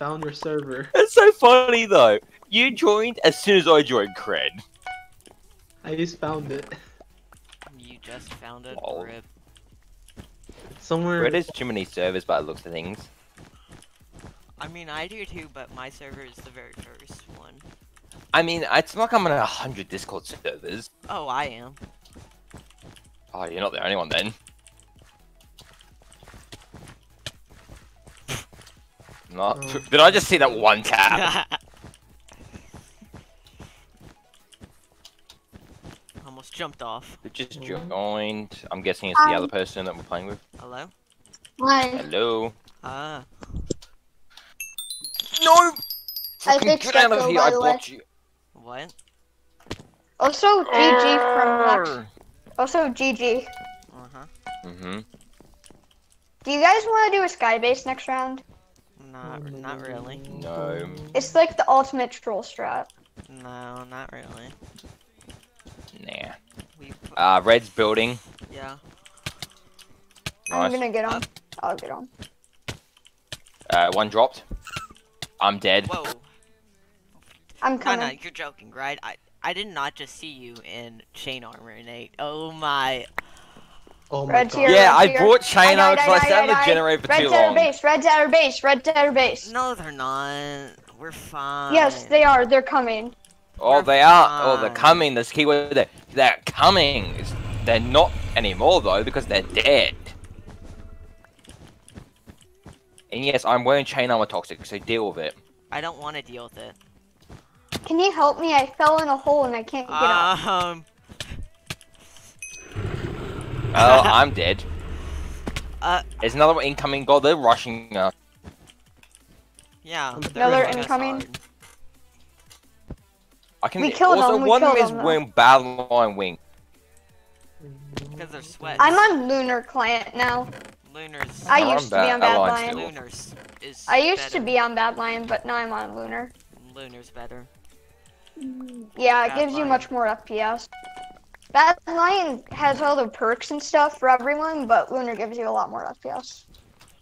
Found your server. That's so funny though. You joined as soon as I joined Cred. I just found it. You just found it. Lol. Rip. Somewhere. Cred has too many servers by the looks of things. I mean, I do too, but my server is the very first one. I mean, it's not like I'm on a hundred Discord servers. Oh, I am. Oh, you're not the only one then. Not. Oh. Did I just see that one tab? Almost jumped off. It just Mhm. joined. I'm guessing it's the other person that we're playing with. Hello? Hi. Hello. Ah. No. I Fucking fixed get out of here! I the way. blocked you. What? Also, GG from Lex. Also, GG. Uh-huh. Mm-hmm. Do you guys want to do a skybase next round? Not, not really. No. It's like the ultimate troll strat. No, not really. Nah. We, Uh, Red's building. yeah. I'm Nice. gonna get on. I'll get on. Uh, one dropped. I'm dead. Whoa. I'm No, coming. no, you're joking, right? I, I did not just see you in chain armor, Nate. Oh my. Oh my Red's god. here. Yeah, I Red's brought I chain died, out because I I sat died, in the I died. generator for Red's too at our long. base. red at our base. Red's at our base. No, they're not. We're fine. Yes, they are. They're coming. Oh, We're they are. Oh, they're coming. This keyword there. They're coming. They're not anymore though because they're dead. And yes, I'm wearing chain armor toxic, so deal with it. I don't want to deal with it. Can you help me? I fell in a hole and I can't get up. Um. Oh, I'm dead. Uh. There's another one incoming. God, they're rushing us. Yeah. Another hitting us incoming? hard. I can. We killed also, them, we one of them killed is them, though. wearing Badlion wing. Because they're sweat. I'm on Lunar Client now. Lunars. I I'm on used to be on Bad Bad Lion Lion. still. Lunars is. I used to better. be on Badlion, but now I'm on Lunar. Lunars better. Yeah, it Bad gives you Lion. much more FPS. Bad Lion has all the perks and stuff for everyone, but Lunar gives you a lot more FPS.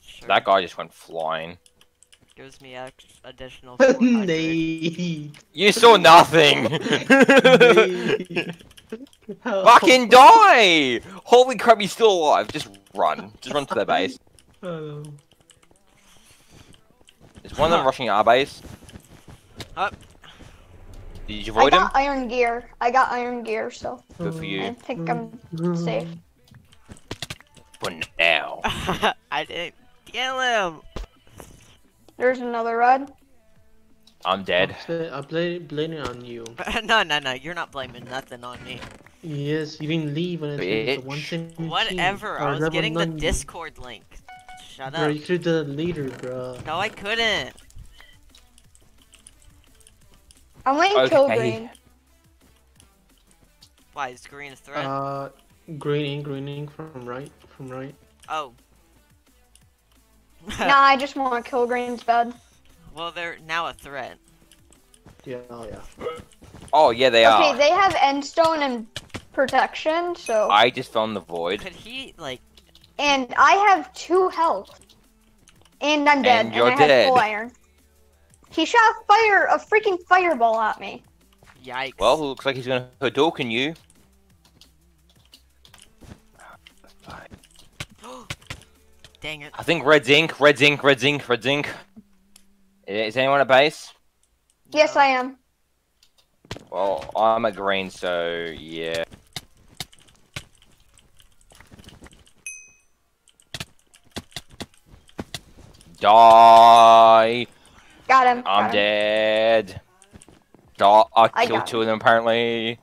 Sure. That guy just went flying. gives me ex- additional. 400. You saw nothing. Fucking die! Holy crap, he's still alive. Just run. Just run to their base. Oh. Is one of them rushing our base? Up. Did you I avoid him? got iron gear. I got iron gear, so Good for you. I think I'm safe. For now. I didn't kill him. There's another red. I'm dead. I blame blame it on you. no, no, no. You're not blaming nothing on me. Yes, you didn't leave when I said the Bitch. 117. Whatever. I was getting the Discord link. Shut Bro, up. you could have done it later, bro. No, I couldn't. I'm laying kill green. Why is green a threat? Uh, greening, greening from right, from right. oh. nah, I just want to kill green's bed. well, they're now a threat. Yeah, oh yeah. Oh, yeah, they Okay, are. Okay, they have endstone and protection, so I just found the void. Could he like? and I have two health, and I'm dead, And you're I have dead. full iron. He shot a fire, a freaking fireball at me. Yikes. Well, looks like he's gonna Hadouken you. Dang it. I think red zinc, red zinc, red zinc, red zinc. Is anyone at base? Yes, No. I am. Well, I'm at green, so yeah. Die! Got him. I'm got him. dead. I I killed two of them apparently.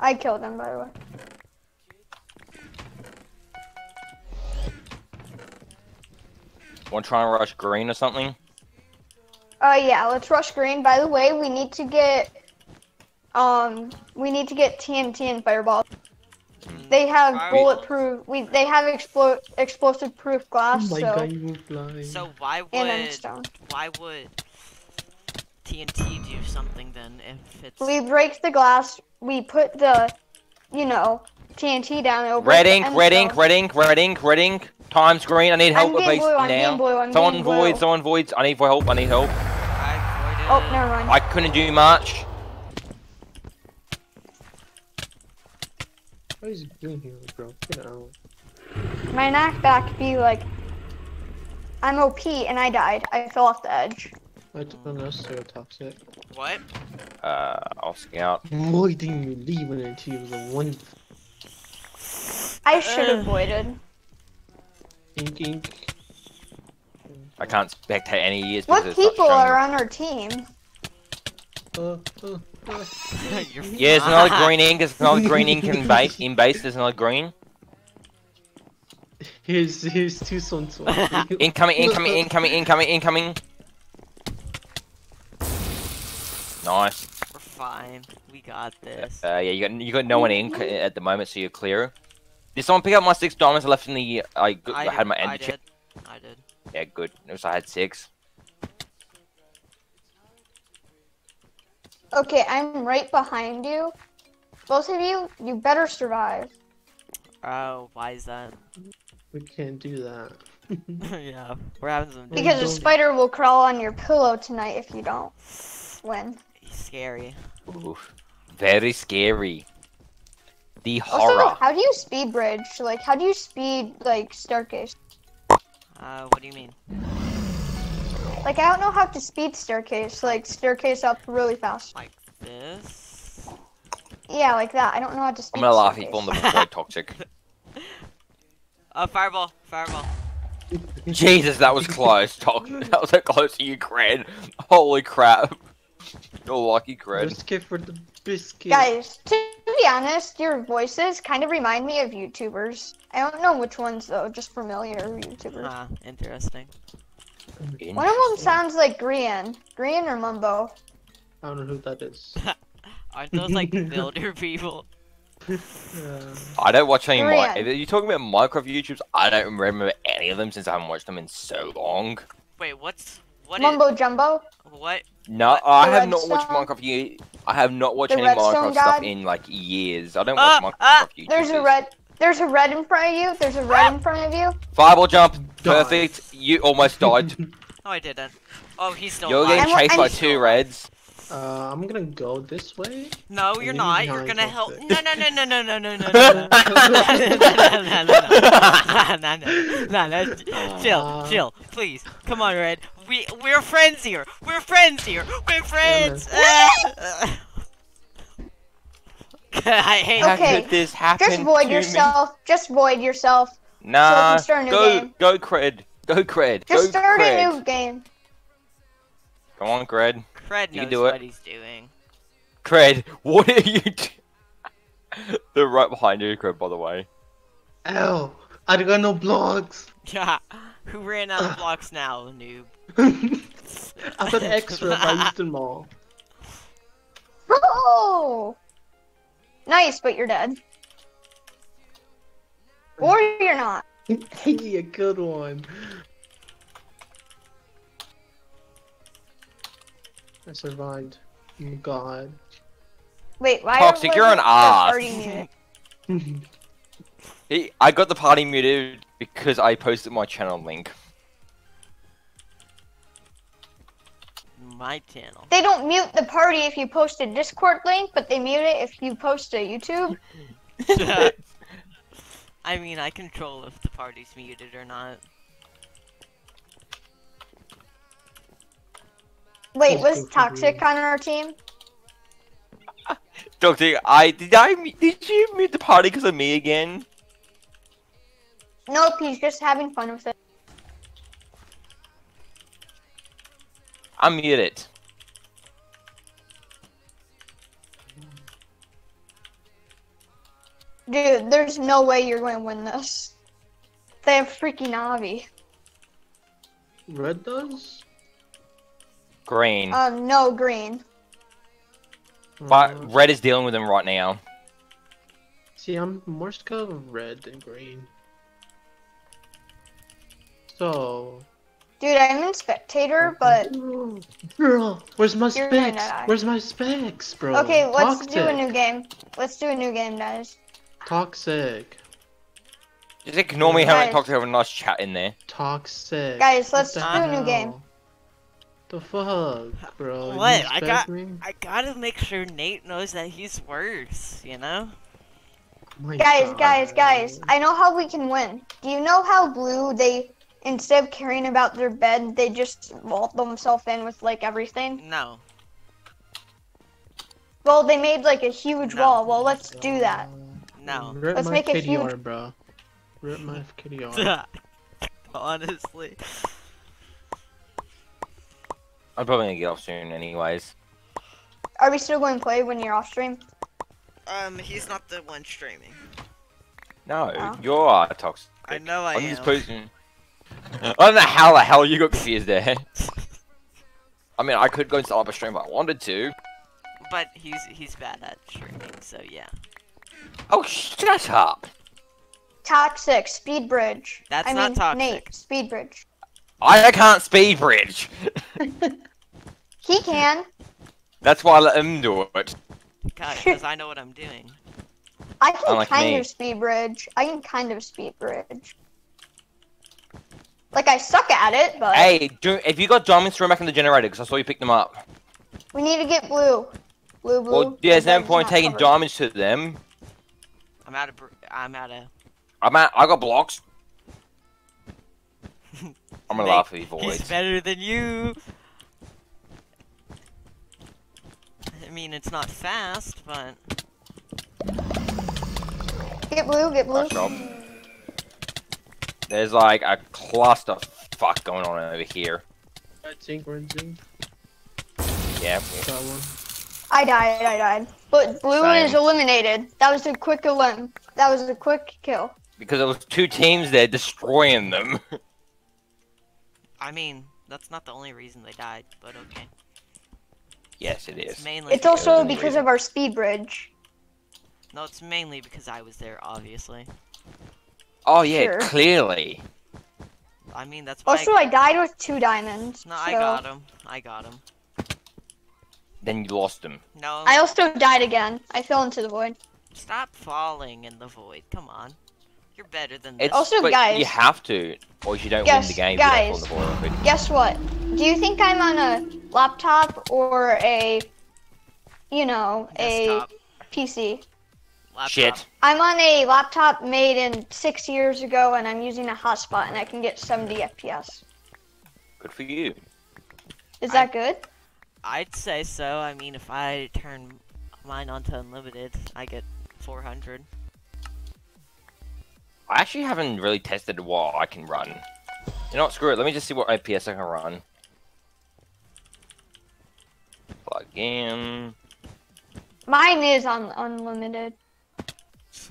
I killed them by the way. One try and rush green or something. Uh, yeah, let's rush green. By the way, we need to get, um, we need to get TNT and fireball. Mm. They have Alright. bulletproof. We they have explo- explosive proof Oh glass. my so god, you were flying. So why and would why would TNT do something then if it's We break the glass. We put the, you know, TNT down over. Red the ink, red ink, red ink, red ink, red ink. Times green. I need help I'm at base blue. I'm now. getting blue. I'm Someone getting void, someone voids. I need for help. I need help. I Oh, avoided. never mind. I couldn't do much. What is he doing here, bro? Get out. My knockback be like, I'm OP and I died. I fell off the edge. I don't know, so toxic. What? Uh, I'll scout. Why didn't you leave when it was a one I should have Uh. avoided. ink ink? I can't spectate any years What because it's not people are on our team? Uh, uh. You're Yeah, there's another fine. green ink. There's another green ink in base. In base, there's another green. Here's here's two Sun Tzu. Incoming, incoming, incoming, incoming, incoming. Nice. We're fine. We got this. Uh, yeah, you got you got no one in at the moment, so you're clear. Did someone pick up my six diamonds I left in the? I had my did, ender I did. I did. Yeah, good. Notice I had six. Okay, I'm right behind you. Both of you, you better survive. Oh, why is that? we can't do that. yeah, we're having some Because- Because a spider will crawl on your pillow tonight if you don't win. scary. Oof. Very scary. The horror. Also, how do you speed bridge? Like, how do you speed, like, staircase? Uh, what do you mean? Like, I don't know how to speed staircase. Like, staircase up really fast. Like this? Yeah, like that. I don't know how to speed I'm gonna laugh if you staircase. on the boy toxic. Uh, fireball, fireball. Jesus, that was close. Tox- that was so close to you, Cred. Holy crap. You're lucky, Cred. Biscuit for the biscuit. Guys, to be honest, your voices kind of remind me of YouTubers. I don't know which ones, though, just familiar YouTubers. Ah, interesting. One of them sounds like Grian. Grian or Mumbo. I don't know who that is. Aren't those like builder people? Uh, I don't watch any. Mi- Korean. if you're talking about Minecraft YouTubes, I don't remember any of them since I haven't watched them in so long. Wait, what's what is Mumbo Jumbo. what? No, What? I The have not watched Minecraft. Ye- I have not watched The any Redstone Minecraft stuff in like years. I don't Ah, watch Minecraft ah, YouTubers. There's a red. There's a red in front of you. There's a red in front of you. Fireball jump. Die. Perfect. You almost died. No, I didn't. Oh, he's still You're alive. getting I'm- chased I'm by still two reds. uh, I'm gonna go this way. No, I'm you're not. You're gonna help. No, no, no, no, no, no, no, no, no, no, no, no, no, no, no, no, chill, chill, please. Come on, Red. We we're friends here. We're friends here. We're friends. I hate. Okay, could this happen Just void to me? yourself. Just void yourself. Nah, start a new go, game. go, cred, go, cred, Just go, start cred. a new game. Come on, cred, Fred You knows can do it. what he's doing. cred. What are you? Do- They're right behind you, cred. By the way. Ow! I got no blocks. Yeah. Who ran out of blocks now, noob? I got extra, but I used them all. Oh! Nice, but you're dead. Or you're not. hey, a good one. I survived. Oh, God. Wait, why Toxic, was you're an ass. He, I got the party muted because I posted my channel link. My channel. They don't mute the party if you post a Discord link, but they mute it if you post a YouTube. I mean, I control if the party's muted or not. Wait, was Toxic on our team? Doctor, I did I did you mute the party because of me again? Nope, he's just having fun with it. I muted. Dude, there's no way you're going to win this. They have freaking Navi. Red does? Green, Um, no, green. Uh, but red is dealing with them right now. See, I'm more scared of red than green. So. Dude, I'm in spectator, but girl, where's my You're specs? Where's my specs, bro? okay, let's Toxic. do a new game. Let's do a new game, guys. Toxic. Just ignore me having Guys. talked to have a nice chat in there. Toxic. Guys, let's the do a new game. The fuck, bro? What? I got- me? I gotta make sure Nate knows that he's worse, you know? My Guys, God. guys, guys, I know how we can win. Do you know how blue they instead of caring about their bed, they just vault themselves in with like everything? No. Well, they made like a huge No. wall. Well, let's do that. No. Rip Let's make a KDR, huge- bro. Rip my kitty KDR. Honestly. I'm probably gonna get off soon, anyways. Are we still going to play when you're off stream? Um, he's not the one streaming. No, Oh. you're toxic. I know I I'm am. just posting. I don't know how the hell you got confused there. I mean, I could go and start up a stream if I wanted to. But he's he's bad at streaming, so yeah. Oh, shut up! Toxic, speed bridge. That's I not mean, toxic. Nate, speed bridge. I can't speed bridge. He can. That's why I let him do it. Because I know what I'm doing. I can Unlike kind me. of speed bridge. I can kind of speed bridge. Like I suck at it, but Hey, do, if you got diamonds, throw them back in the generator because I saw you pick them up. we need to get blue. Blue, blue. Well, there's no point taking covered. diamonds to them. I'm out of. br- I'm out of. I'm out. I got blocks. I'm gonna Nate, laugh at you, He's better than you. I mean, it's not fast, but Get blue, get blue. Nice job. There's like a cluster fuck going on over here. Red zinc, red zinc. Yeah. Got one. I died, I died. But blue Same. is eliminated. That was a quick elim. That was a quick kill. Because it was two teams there destroying them. I mean, that's not the only reason they died. But okay, yes, it it's is. mainly. It's also because reason. of our speed bridge. No, it's mainly because I was there. Obviously. Oh yeah, Sure. clearly. I mean, that's why. Also, I died with two diamonds. no, I got him. I got him. Then you lost them. No, I also died again. I fell into the void. stop falling in the void. Come on, you're better than this. It's, Also, but guys- you have to, or you don't win the game. guys. If you don't fall the. Guess what? Do you think I'm on a laptop or a, you know, Desktop, a PC? Laptop. Shit. I'm on a laptop made in six years ago, and I'm using a hotspot, and I can get 70 FPS. Good for you. Is I- that good? I'd say so. I mean, if I turn mine onto unlimited, I get 400. I actually haven't really tested what I can run. You know what? Screw it. Let me just see what FPS I can run. Plug in. Mine is on unlimited.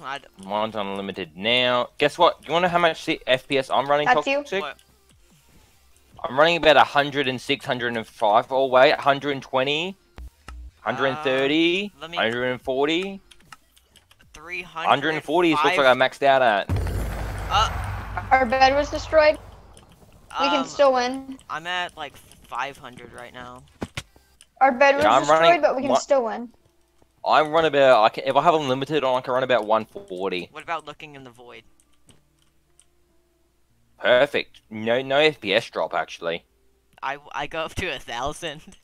I d- Mine's unlimited now. Guess what? You want to know how much C- FPS I'm running? That's you? What? I'm running about 106, 105. Oh wait, 120, 130, let me- 140, 300. 140 is looks like I maxed out at. Uh, Our bed was destroyed. We can um, still win. I'm at like 500 right now. Our bed was Yeah, destroyed, running but we can one- still win. I run about. I can, if I have unlimited on, I can run about 140. What about looking in the void? Perfect. No, no FPS drop actually. I, I go up to a thousand.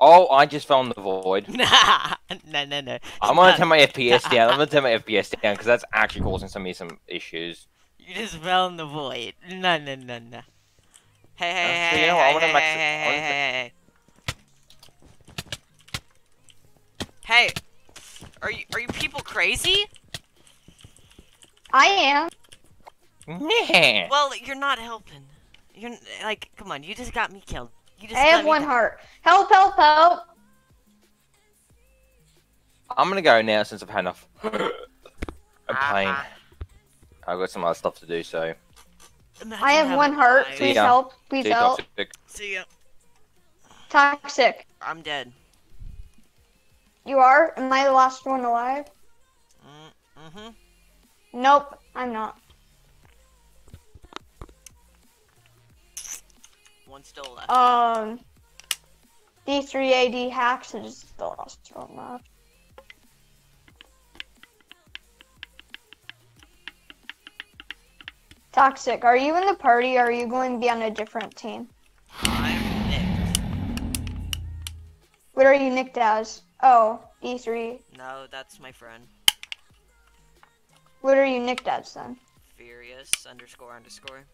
Oh, I just fell in the void. nah, no, no, no. I'm gonna turn my FPS down. I'm gonna turn my FPS down because that's actually causing some me some issues. You just fell in the void. No, no, no, no. Hey, hey, hey, hey, hey, hey, hey, hey, hey, hey, hey. Hey, are you are you people crazy? I am. Yeah. Well, you're not helping. You're n- like, come on, you just got me killed. You just I have one down. heart. Help, help, help. I'm gonna go now since I've had enough. I'm pain. Uh-huh. I've got some other stuff to do, so. Imagine I have one heart. five. Please help. Please See help. toxic. See ya. Toxic. I'm dead. You are? Am I the last one alive? Mm, mm-hmm. Nope, I'm not. One still left. Um, D3AD hacks is the last one left. Toxic, are you in the party or are you going to be on a different team? I'm nicked. What are you nicked as? Oh, D3. No, that's my friend. What are you nicked as then? Furious underscore underscore.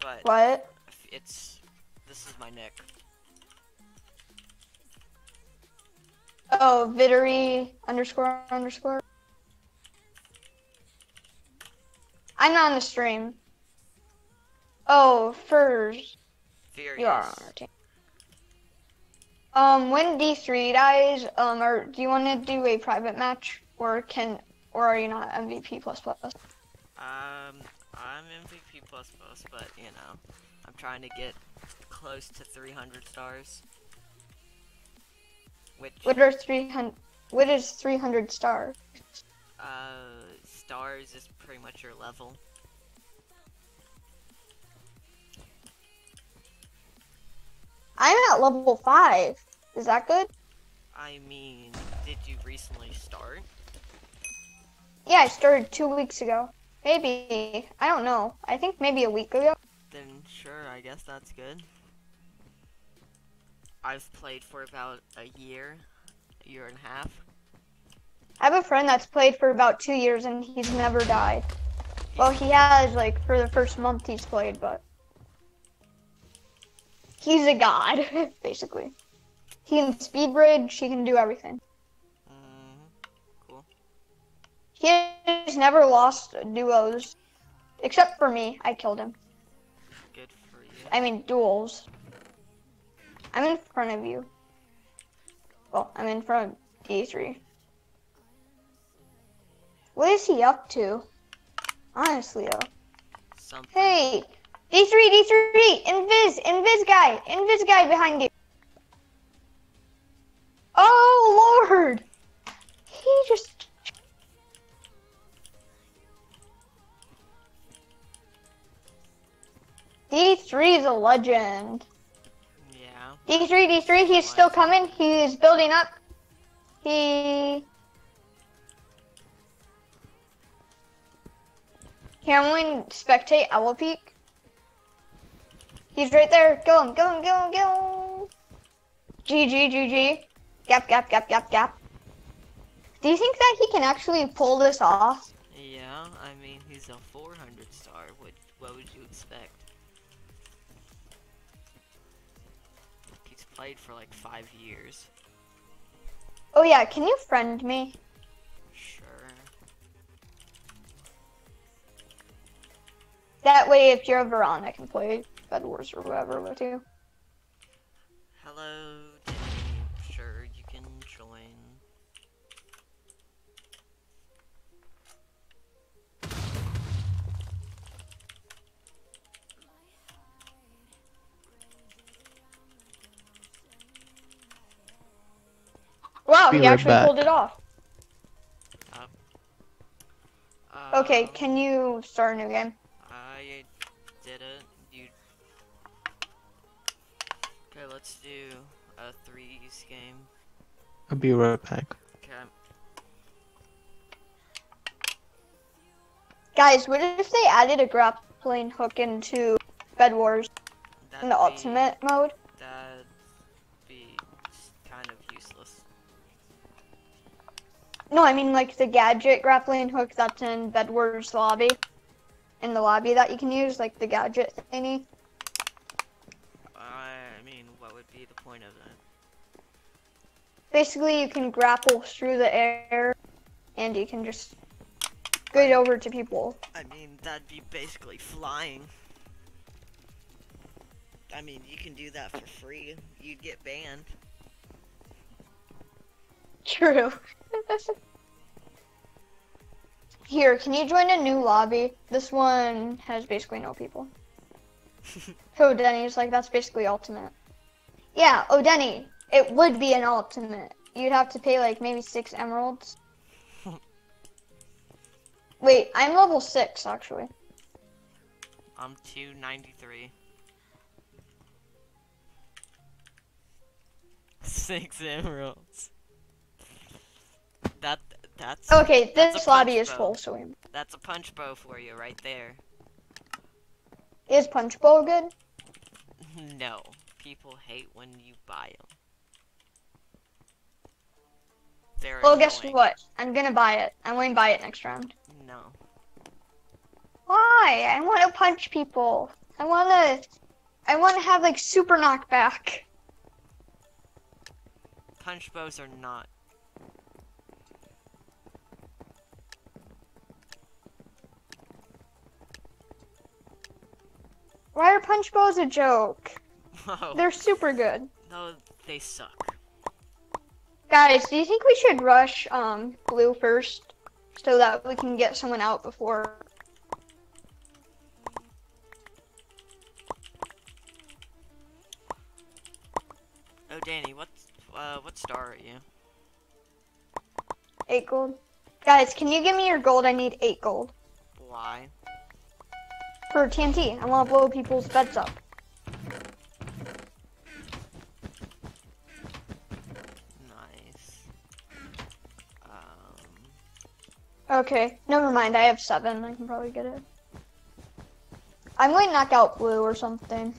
But What? it's this is my nick. Oh, Vittery underscore underscore. I'm not on the stream. Oh, Furs. Furious. You are on our team. Um, when D3 dies, um, or do you want to do a private match, or can, or are you not MVP plus plus? Um, I'm MVP plus plus, but you know, I'm trying to get close to 300 stars. Which What are 300? What is 300 stars? uh stars is pretty much your level. I'm at level five. Is that good? I mean, did you recently start? Yeah, I started two weeks ago. Maybe I don't know. I think maybe a week ago. Then sure, I guess that's good. I've played for about a year, a year and a half. I have a friend that's played for about two years and he's never died. Well, he has like for the first month he's played, but he's a god basically. He can speed bridge. He can do everything. Mm, He has never lost duos, except for me. I killed him. good for you. I mean duels. I'm in front of you. Well, I'm in front of D3. What is he up to? Honestly though. Something. Hey! D3, D3! Invis! Invis guy! Invis guy behind you! Oh, Lord! He just... D3 is a legend. Yeah. D3, D3, he's still coming. He's building up. He... Here, I'm going to spectate Owl Peak. He's right there. Go him, go him, kill him, kill him. GG, GG. Gap, gap, gap, gap, gap. Do you think that he can actually pull this off? Yeah, I mean, he's a 400 star. What, what would you expect? He's played for like five years. Oh yeah, can you friend me? Sure. That way, if you're ever on, I can play Bed Wars or whatever with you. Hello, Wow, he right actually back. pulled it off. Okay, Um, can you start a new game? I did it. You. Okay, let's do a threes game. I'll be right back. Okay. Guys, what if they added a grappling hook into Bed Wars That'd in the be- ultimate mode? That'd No, I mean like the gadget grappling hook that's in Bedwars lobby. In the lobby that you can use, like the gadget thingy. I mean, what would be the point of that? Basically, you can grapple through the air, and you can just get over to people. I mean, that'd be basically flying. I mean, you can do that for free. You'd get banned. True. Here, can you join a new lobby? This one has basically no people. Oh, so Denny's like that's basically ultimate. Yeah, oh Denny, it would be an ultimate. You'd have to pay like maybe six emeralds. Wait, I'm level six actually. I'm 293. Six emeralds. That that's Okay, That's this lobby is bow. full, so we- that's a punch bow for you right there. is Punch bow good? No, people hate when you buy them. They're Well, guess what? I'm gonna buy it. I'm going to buy it next round. No. Why? I want to punch people. I want to. I want to have like super knockback. Punch bows are not. Why are punch bows a joke? Whoa. They're super good. No, they suck. Guys, do you think we should rush um blue first so that we can get someone out before? Oh, Danny, what uh, what star are you? Eight gold. Guys, can you give me your gold? I need eight gold Why? For TNT. I want to blow people's beds up. Nice. Um, Okay, never mind. I have seven. I can probably get it. I'm going to knock out blue or something.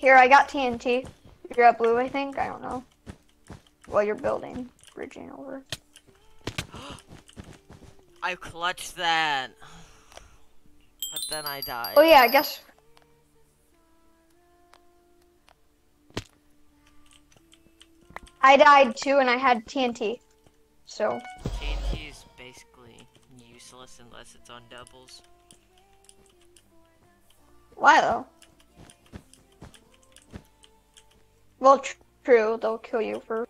Here, I got TNT. You're at blue, I think. I don't know. Well, you're building, bridging over. I clutched that, but then I died. Oh yeah, I guess. I died too, and I had TNT. So TNT is basically useless unless it's on doubles. why though? Well, tr- true. They'll kill you for.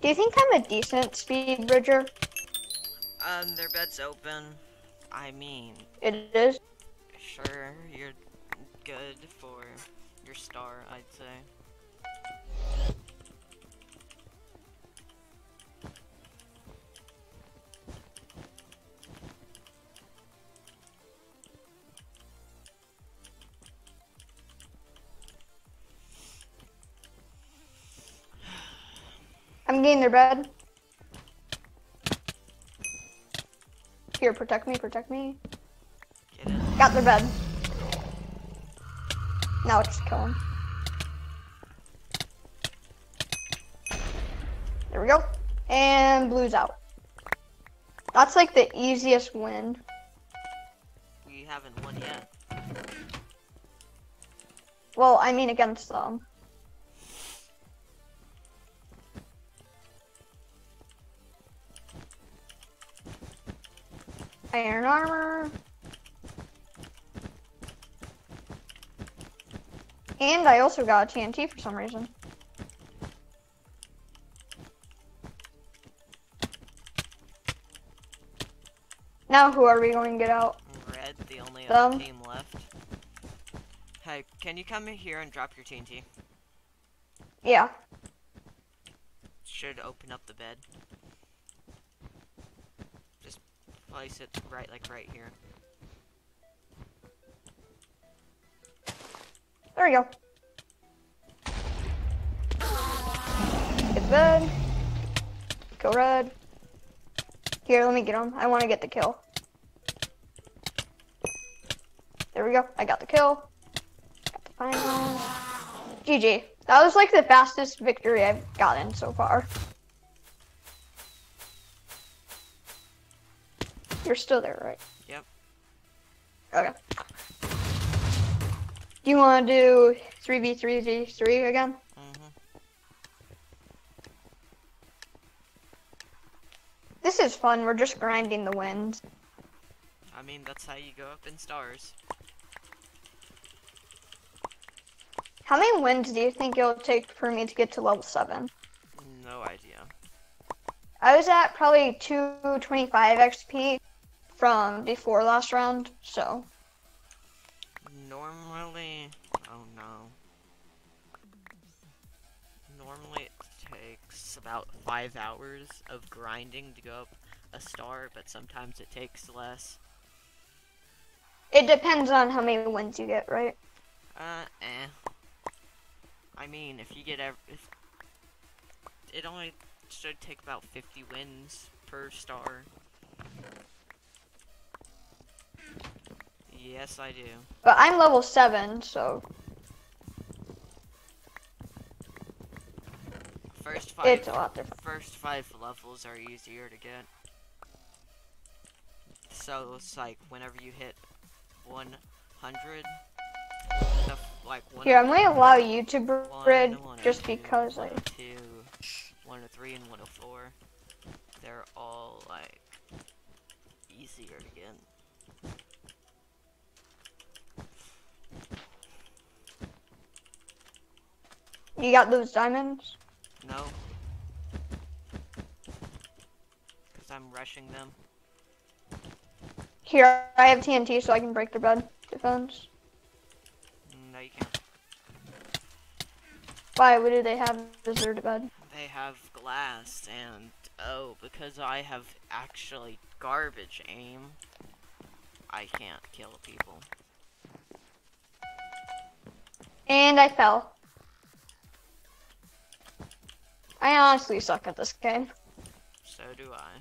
Do you think I'm a decent speed bridger? Um, their bed's open. I mean, It is. sure, you're good for your star, I'd say. I'm getting their bed. Here, protect me, protect me. Got their bed. Now let's kill him. There we go. And blue's out. That's like the easiest win. We haven't won yet. Well, I mean against them. Iron armor. And I also got a TNT for some reason. Now who are we going to get out? Red, the only Um. other team left. Hey, can you come in here and drop your TNT? Yeah. Should open up the bed. Just place it right, like right here. There we go. Get red. Go red. Here, let me get him. I want to get the kill. There we go. I got the kill. Got the final. GG. That was like the fastest victory I've gotten so far. You're still there, right? Yep. Okay. Do you want to do 3v3v3 again? Mm-hmm. This is fun. We're just grinding the wins. I mean, that's how you go up in stars. How many wins do you think it'll take for me to get to level 7? No idea. I was at probably 225 XP from before last round, so. Normally, oh no. Normally it takes about five hours of grinding to go up a star, but sometimes it takes less. It depends on how many wins you get, right? Uh, eh. I mean, if you get ev- if it only should take about 50 wins per star. Yes, I do. But I'm level 7, so. First five It's a lot different. first five levels are easier to get. So it's like whenever you hit 100, the, like one, Here, I'm gonna allow you to bridge just because like two, 103 and 104, they're all like easier to get. You got those diamonds. No. Because I'm rushing them. Here, I have TNT so I can break their bed defense. No, you can't. Why? What do they have as their bed? They have glass, and oh, because I have actually garbage aim, I can't kill people. And I fell. I honestly suck at this game. So do I.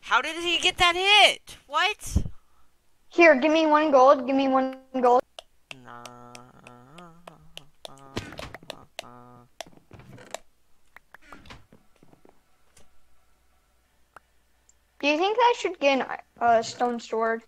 How did he get that hit? What? Here, give me one gold. Give me one gold. Do you think I should get a uh, stone sword?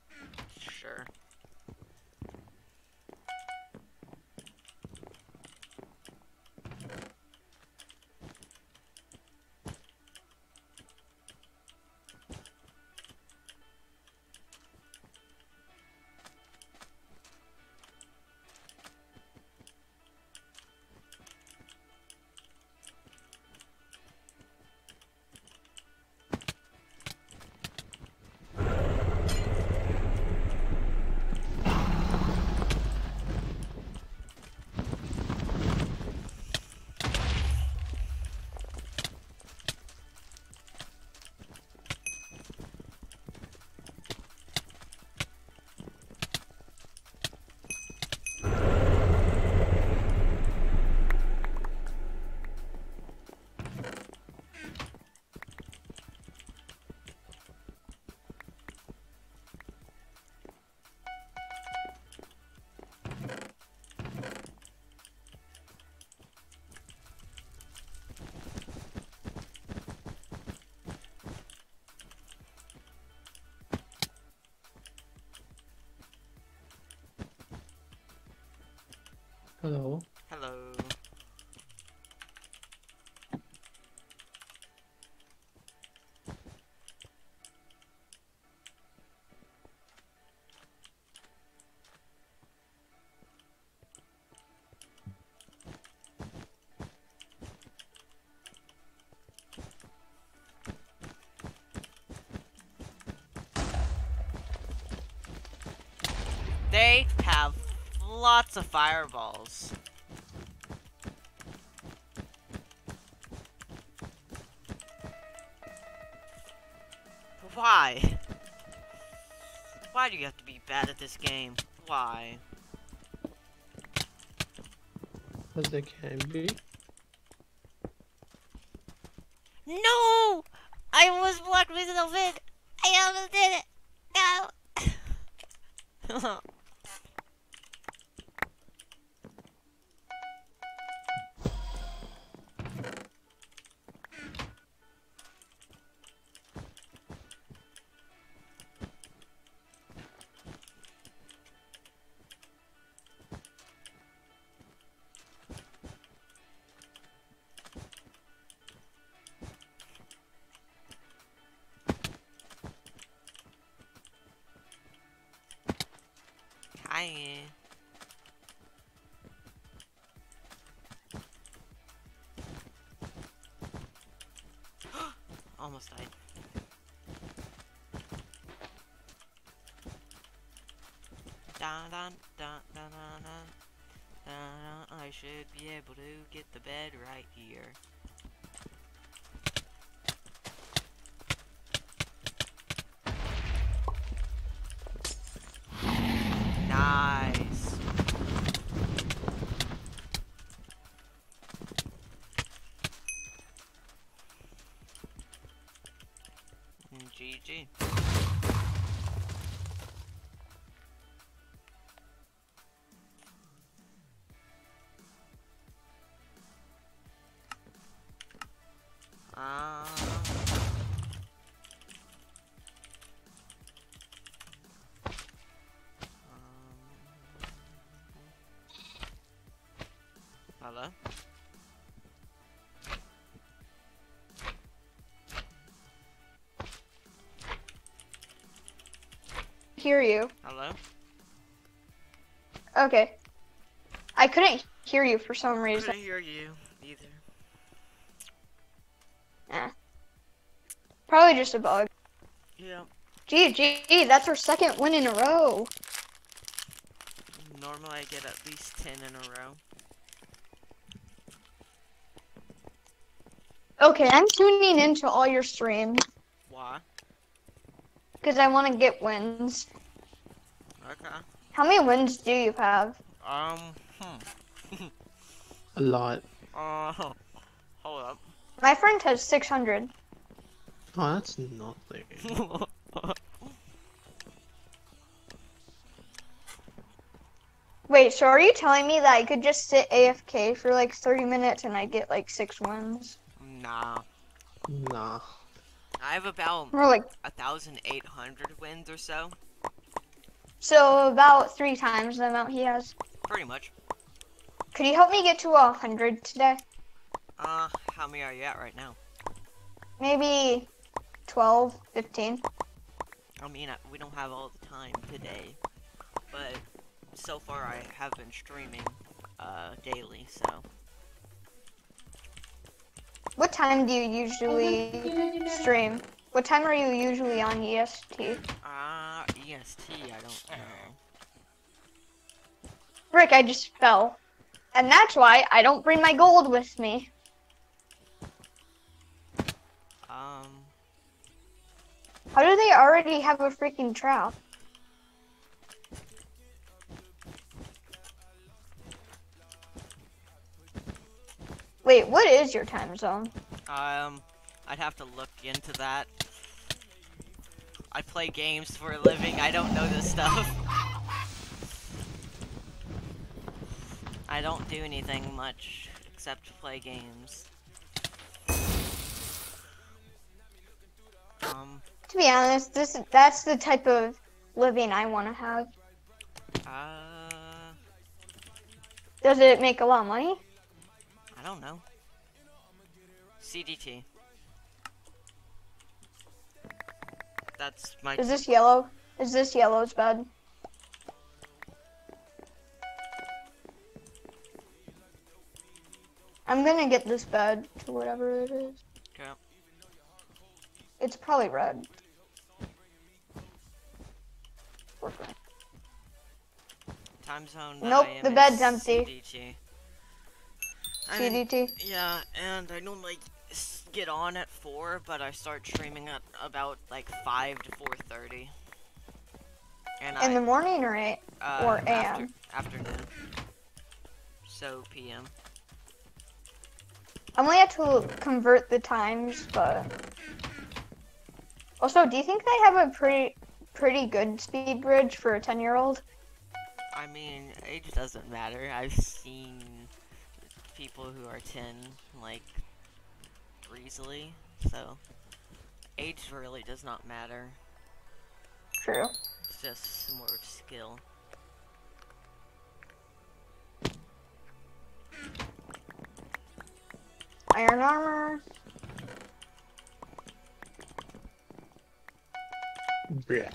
Lots of fireballs. Why? Why do you have to be bad at this game? Why? As it can be. No! I was blocked with the vid. dun dun dun dun dun. I should be able to get the bed right here. Nice. Mm, GG. Hello? Hear you. Hello? Okay. I couldn't hear you for some reason. I couldn't hear you either. Eh. Probably just a bug. Yeah. Gee, gee, that's our second win in a row. Normally I get at least 10 in a row. Okay, I'm tuning into all your streams Why? because I want to get wins. Okay. How many wins do you have? Um, hmm. A lot. Uh, hold up. My friend has 600. Oh, that's nothing. Wait, so are you telling me that I could just sit AFK for like 30 minutes and I get like six wins? Nah. Nah. I have about Or like, a thousand eight hundred wins or so. so about three times the amount he has. Pretty much. Could you help me get to a 100 today? Uh, how many are you at right now? Maybe 12, 15. I mean, I- we don't have all the time today, but so far I have been streaming uh daily, so What time do you usually stream? What time are you usually on EST? uh EST I don't know. Rick, I just fell. And that's why I don't bring my gold with me. Um, How do they already have a freaking trap? Wait, what is your time zone? um, I'd have to look into that. I play games for a living. I don't know this stuff. I don't do anything much except play games. Um, To be honest, this that's the type of living I want to have. uh, Does it make a lot of money? I don't know. CDT. That's my. Is this yellow? Is this yellow's bed? I'm gonna get this bed to whatever it is. Okay. It's probably red. time zone. Nope, the bed's empty. CDT. CDT. yeah, and I normally s- get on at four, but I start streaming at about like five to four thirty. And In I the morning or eight? uh, or after, AM? afternoon. So PM. I only have to convert the times, but also, do you think they have a pretty pretty good speed bridge for a ten year old? I mean, age doesn't matter. I've seen people who are 10, like, easily, so age really does not matter. True. It's just more of skill. Iron armor. Yeah.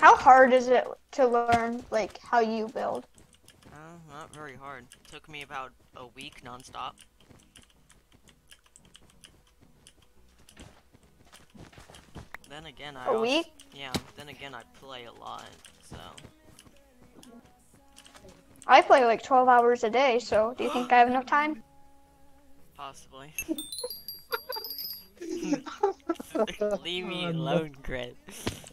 How hard is it to learn like how you build? Not very hard. It Took me about a week nonstop. Then again, I A als- week? Yeah. Then again, I play a lot, so I play like 12 hours a day, so do you think I have enough time? possibly. Leave me oh, alone, Gret.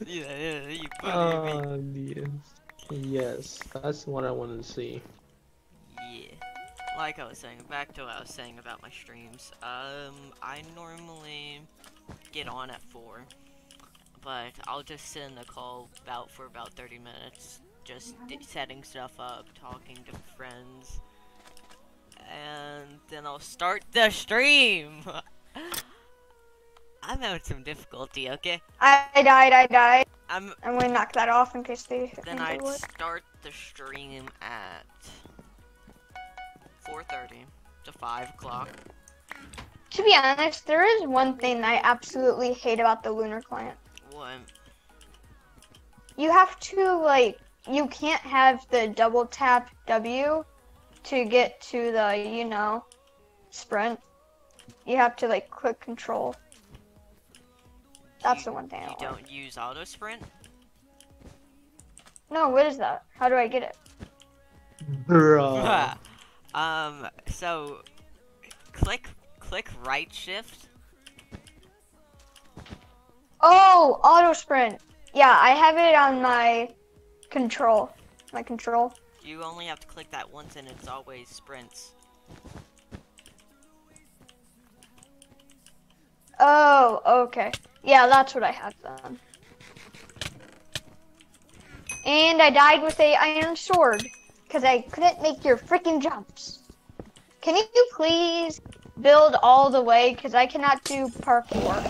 yeah, yeah, you bully me. Oh, yes. Yes, that's what I wanted to see. Like I was saying, back to what I was saying about my streams. Um, I normally get on at 4. but I'll just sit in the call about for about 30 minutes, just d- setting stuff up, talking to friends, and then I'll start the stream. I'm having some difficulty, okay? I died, I died. I'm I'm gonna knock that off in case they then I'd start the stream at 4:30 to 5 o'clock. To be honest, there is one thing I absolutely hate about the Lunar Client. What? You have to like, you can't have the double tap W to get to the, you know, sprint. You have to like click control. That's You- the one thing I You don't. like. don't use auto sprint? No, what is that? How do I get it? Bro. um, so click click right shift. Oh, auto sprint. Yeah, I have it on my control. My control. You only have to click that once and it's always sprints. Oh, okay. Yeah, that's what I have then. And I died with a iron sword because I couldn't make your freaking jumps. Can you please build all the way because I cannot do parkour.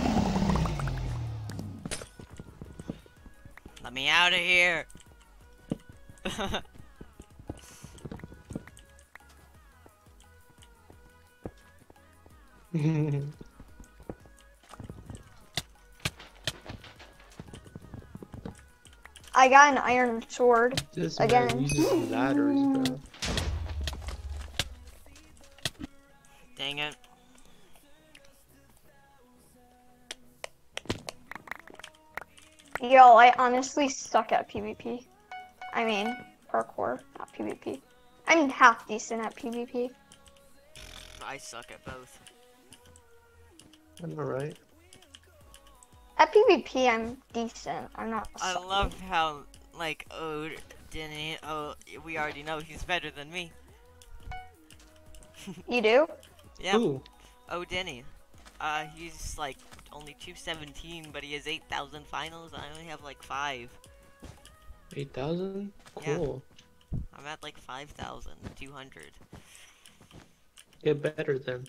Let me out of here. I got an iron sword. this Again. man uses ladders, bro. Dang it. Yo, I honestly suck at PvP. I mean, parkour, not PvP. I'm half decent at PvP. I suck at both. I'm alright. At PvP, I'm decent. I'm not. I sucky. love how, like, oh, Denny, oh, we already know he's better than me. You do? Yeah, Ooh, oh, Denny. Uh, he's like only 217, but he has 8,000 finals. I only have like 5. 8,000? Yeah. Cool. I'm at like 5,200. Get better then.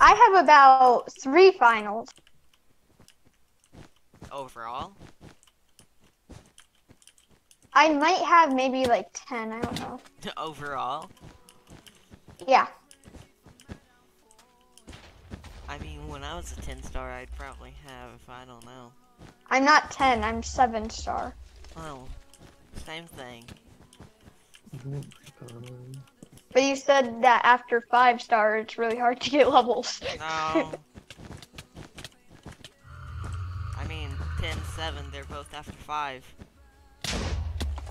I have about three finals. Overall? I might have maybe like 10, I don't know. Overall? Yeah. I mean, when I was a 10 star, I'd probably have, I don't know. I'm not 10, I'm 7 star. Well, same thing. Oh. But you said that after 5 star, it's really hard to get levels. No. I mean, 10, 7, they're both after 5.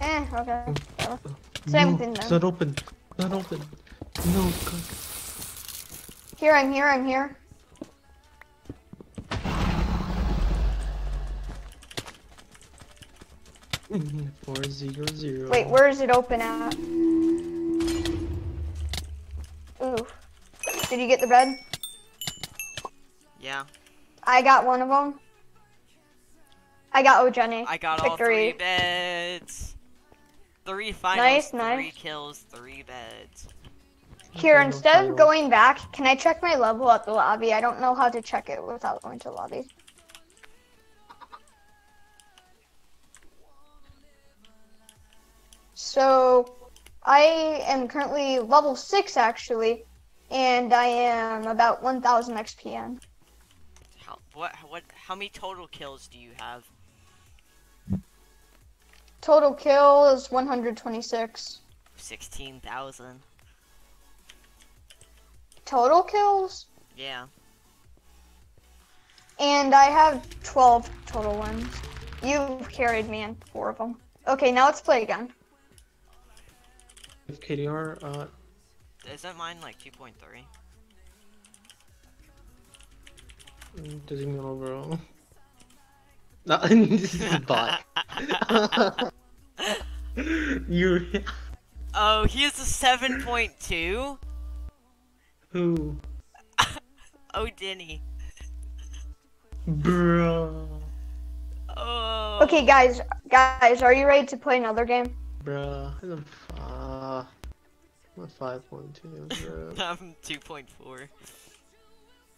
eh, okay. whatever. Same no, thing It's not open. Not open. No, God. Here, I'm here, I'm here. Four zero zero. Wait, where is it open at? Ooh. Did you get the bed? Yeah. I got one of them. I got Oh Jenny. I got all Victory. three beds. Three finals, Nice, three nice. kills, three beds. Here, instead of going back, can I check my level at the lobby? I don't know how to check it without going to the lobby. So, I am currently level 6 actually, and I am about 1000 XPN. How what what how many total kills do you have? Total kill is 126. Sixteen thousand. Total kills? Yeah. And I have 12 total ones. You carried me in four of them. Okay, now let's play again. If KDR, uh, Isn't mine like two point three? does he mean overall? No, this is a bot. you Oh, he is a seven point two? who, Oh Denny. bro? Oh. Okay, guys, guys, are you ready to play another game? Bruh, I'm uh, I'm a five one two, bro. I'm 2.4.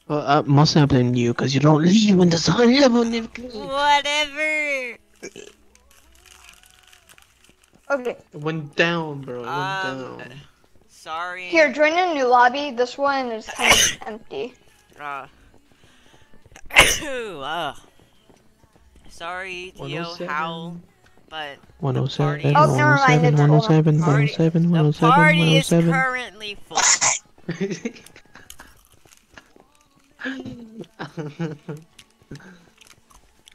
well, uh, mostly I'm blaming you because you don't leave when the sun level never Whatever. Okay, It went down, bro. It went Um, down. Sorry. here, join a new lobby. This one is kind of empty. Uh. uh. Sorry, Theo, how, 107. but 107, Oh, never mind, it's 107, Party- 107, the 107, party is 107. currently full.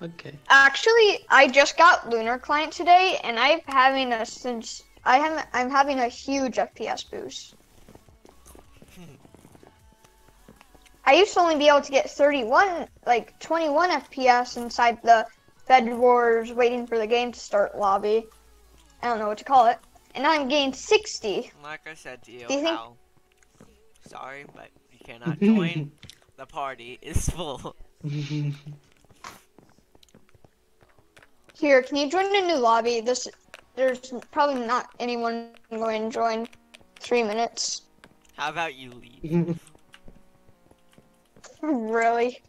okay. Actually, I just got Lunar Client today, and I'm having a since I have I'm having a huge FPS boost. I used to only be able to get 31, like 21 FPS inside the Bed Wars waiting for the game to start lobby. I don't know what to call it. And now I'm getting 60. Like I said to you, Do you think- how. Sorry, but you cannot join. the party is full. Here, can you join a new lobby? This there's probably not anyone going to join. Three minutes. How about you leave? really?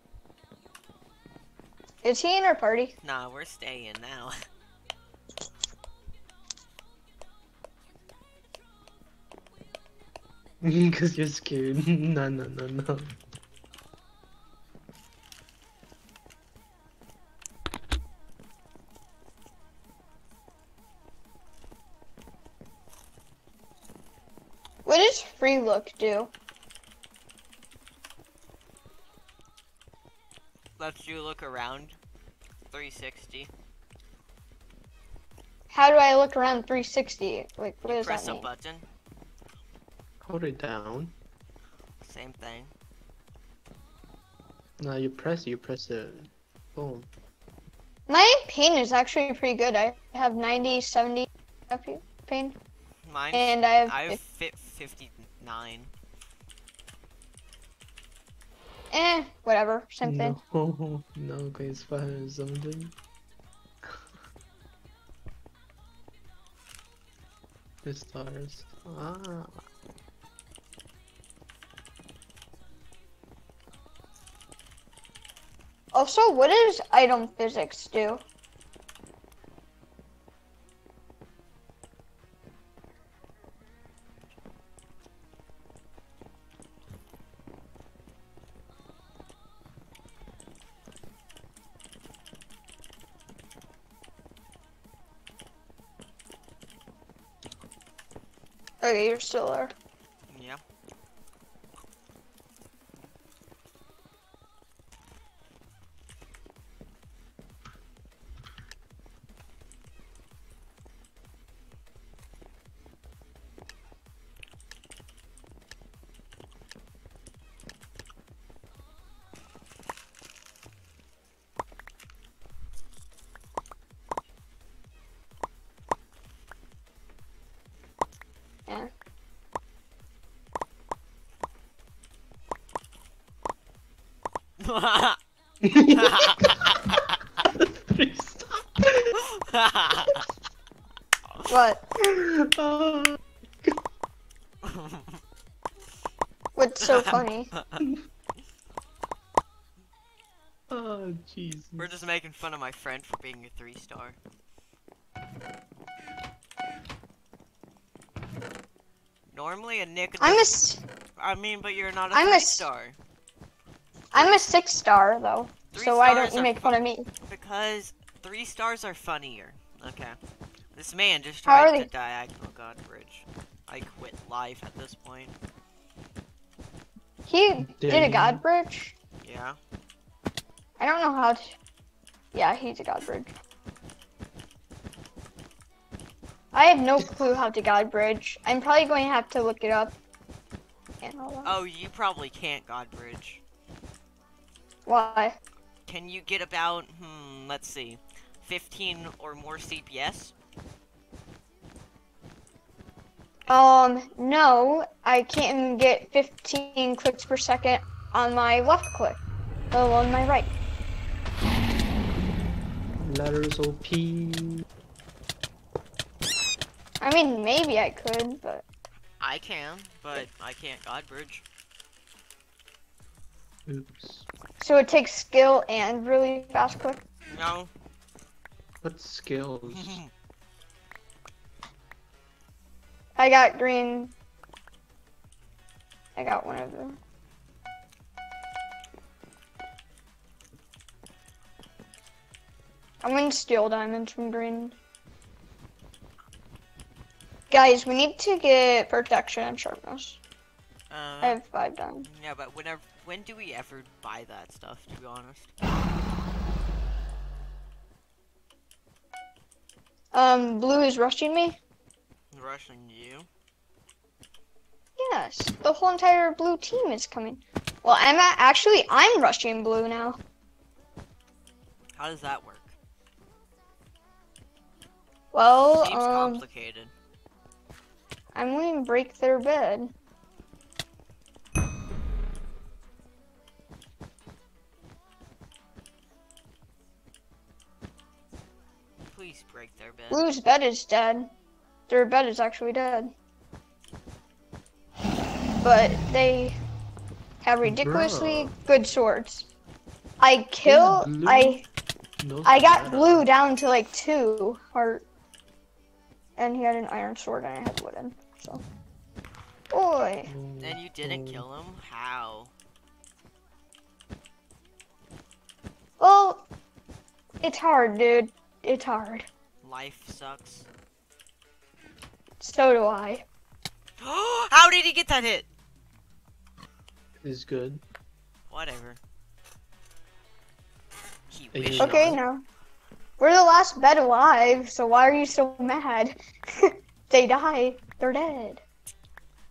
Is he in our party? Nah, we're staying now. Because you're scared. no, no, no, no. What does free look do? Lets you look around. 360. How do I look around 360? Like, what does Press that a button. Hold it down. Same thing. No, you press, you press it. Boom. My pain is actually pretty good. I have 90, 70 FP pain, Mine. and I have. I have fit 59. eh, whatever, same thing. No, no, because it's five something. the stars. Ah. Also, what does item physics do? Okay, you're still there. So funny? oh, Jesus. We're just making fun of my friend for being a three star. Normally a Nick. I'm a, s- I mean, but you're not a I'm a three s- star. I'm a six star though. Three so why don't you make fun of me? Because three stars are funnier. Okay. This man just How are tried they- to diagonal oh, god bridge. I quit life at this point. He did a god bridge. Yeah. I don't know how to. Yeah, he's a god bridge. I have no clue how to god bridge. I'm probably going to have to look it up. And hold on. Oh, you probably can't god bridge. Why? Can you get about, hmm, let's see, 15 or more CPS? Um, no, I can't get 15 clicks per second on my left click, let on my right. Ladders OP. I mean, maybe I could, but I can, but I can't Godbridge. Oops. so it takes skill and really fast click. No. What skills? I got green. I got one of them. I'm gonna steal diamonds from green. Guys, we need to get protection and sharpness. I Uh, have five diamonds. yeah, but whenever, when do we ever buy that stuff? To be honest. Um, blue is rushing me. Rushing you. Yes, the whole entire blue team is coming. Well, I'm a- actually I'm rushing blue now. How does that work? Well, Seems um, complicated. I'm going to break their bed. Please break their bed. Blue's bed is dead. Their bed is actually dead. But they have ridiculously Bruh. good swords. I kill. blue I Knows I got better. blue down to like two heart, and he had an iron sword and I had wooden. So, boy, And you didn't Oh. kill him? How? well, it's hard, dude. It's hard. Life sucks. So do I. How did he get that hit? Is good. Whatever. He Are you wished Okay, on- now we're the last bed alive. So why are you so mad? they die. They're dead.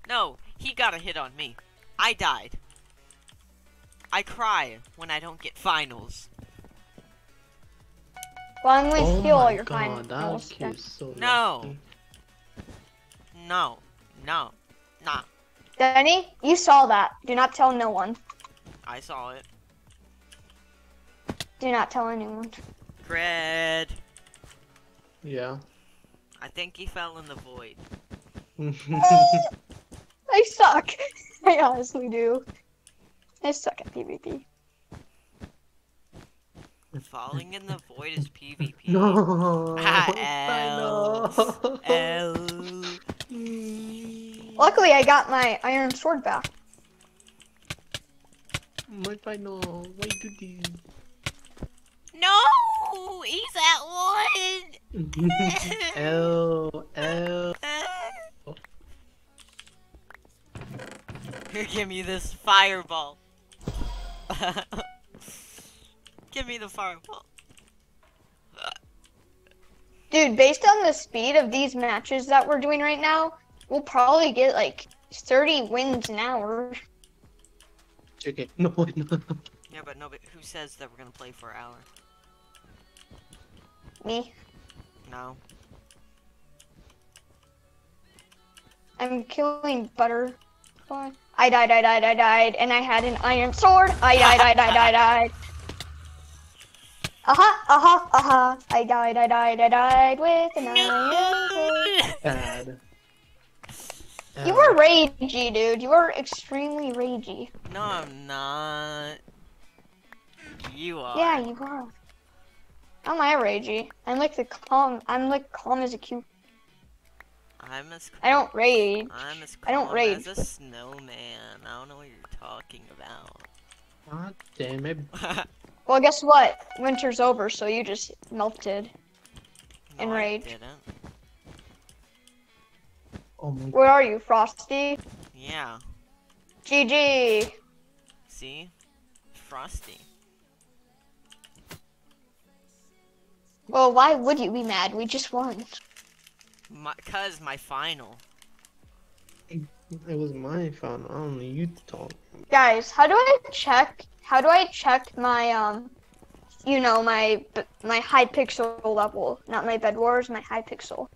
No, he got a hit on me. I died. I cry when I don't get finals. Well, I'm going to oh steal all your god, finals. kid is so No. lucky. No, no, nah. Danny, you saw that. Do not tell no one. I saw it. Do not tell anyone. Cred. Yeah. I think he fell in the void. I suck. I honestly do. I suck at PvP. Falling in the void is PvP. no. Ah, I L. know. L. Luckily, I got my iron sword back. My final. Why you do No, he's at one. this? L L. Here, give me this fireball. give me the fireball. Dude, based on the speed of these matches that we're doing right now, we'll probably get like 30 wins an hour. Okay. No, no. Yeah, but no, but who says that we're gonna play for an hour? Me. No. I'm killing butter. I died, I died, I died, and I had an iron sword. I died, I died, I died. Aha, aha, aha. I died, I died, I died with an iron sword. Bad. You were uh, ragey, dude. You were extremely ragey. No, I'm not. You are. Yeah, you are. How am I ragey? I'm like the calm. I'm like calm as a cube. I'm as. I don't rage. I'm as I don't rage. as a snowman. I don't know what you're talking about. God damn it. Well, guess what? Winter's over, so you just melted. no, I Enraged. didn't. Oh my Where are you, Frosty? Yeah. GG. See? Frosty. Well, why would you be mad? We just won. My, Cause my final. It was my phone. I don't know. You talk. Guys, how do I check? How do I check my um, you know, my my Hypixel level? Not my bed wars, my Hypixel.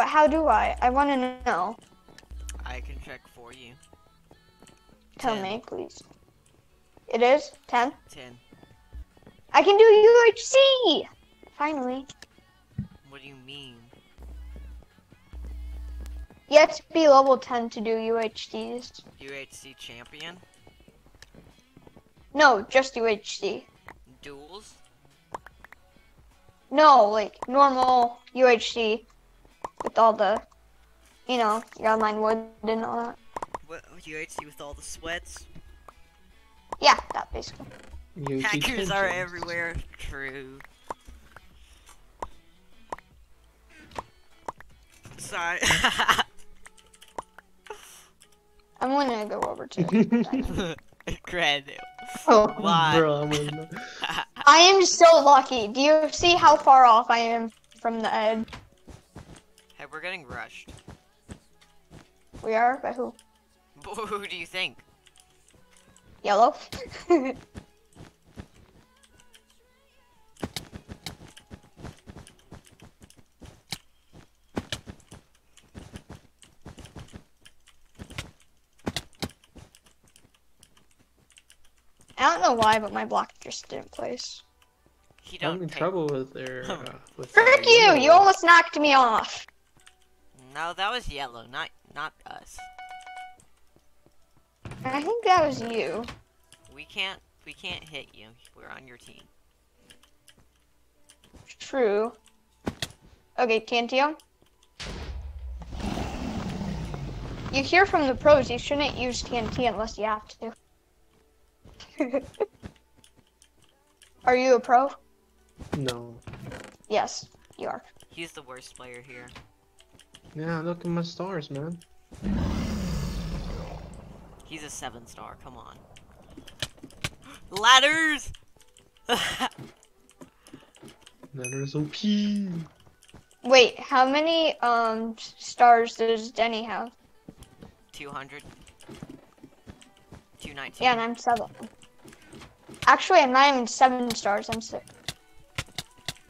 But how do I? I want to know. I can check for you. Tell Ten. me, please. It is 10. 10. I can do UHC! Finally. What do you mean? You have to be level 10 to do UHCs. UHC champion? No, just UHC. Duels? No, like normal UHC with all the, you know, you gotta mine wood and all that. What oh, UHC with all the sweats? Yeah, that basically. You- you Hackers can are everywhere. True. Sorry. I'm gonna go over to. Credit. Oh, Why? bro, I'm gonna- I am so lucky. Do you see how far off I am from the edge? Hey, we're getting rushed. We are by who? Who do you think? Yellow. I don't know why, but my block just didn't place. He I'm in take- trouble with their. Uh, with Frick their you! yellow. You almost knocked me off. No, that was yellow, not not us. I think that was you. We can't we can't hit you. We're on your team. True. Okay, Tantio. You hear from the pros you shouldn't use TNT unless you have to. are you a pro? No. Yes, you are. He's the worst player here. Yeah, look at my stars, man. He's a seven star. Come on. Ladders. Ladders OP. Wait, how many um stars does Denny have? 200. 219. Yeah, and I'm seven. Actually, I'm not even seven stars. I'm six.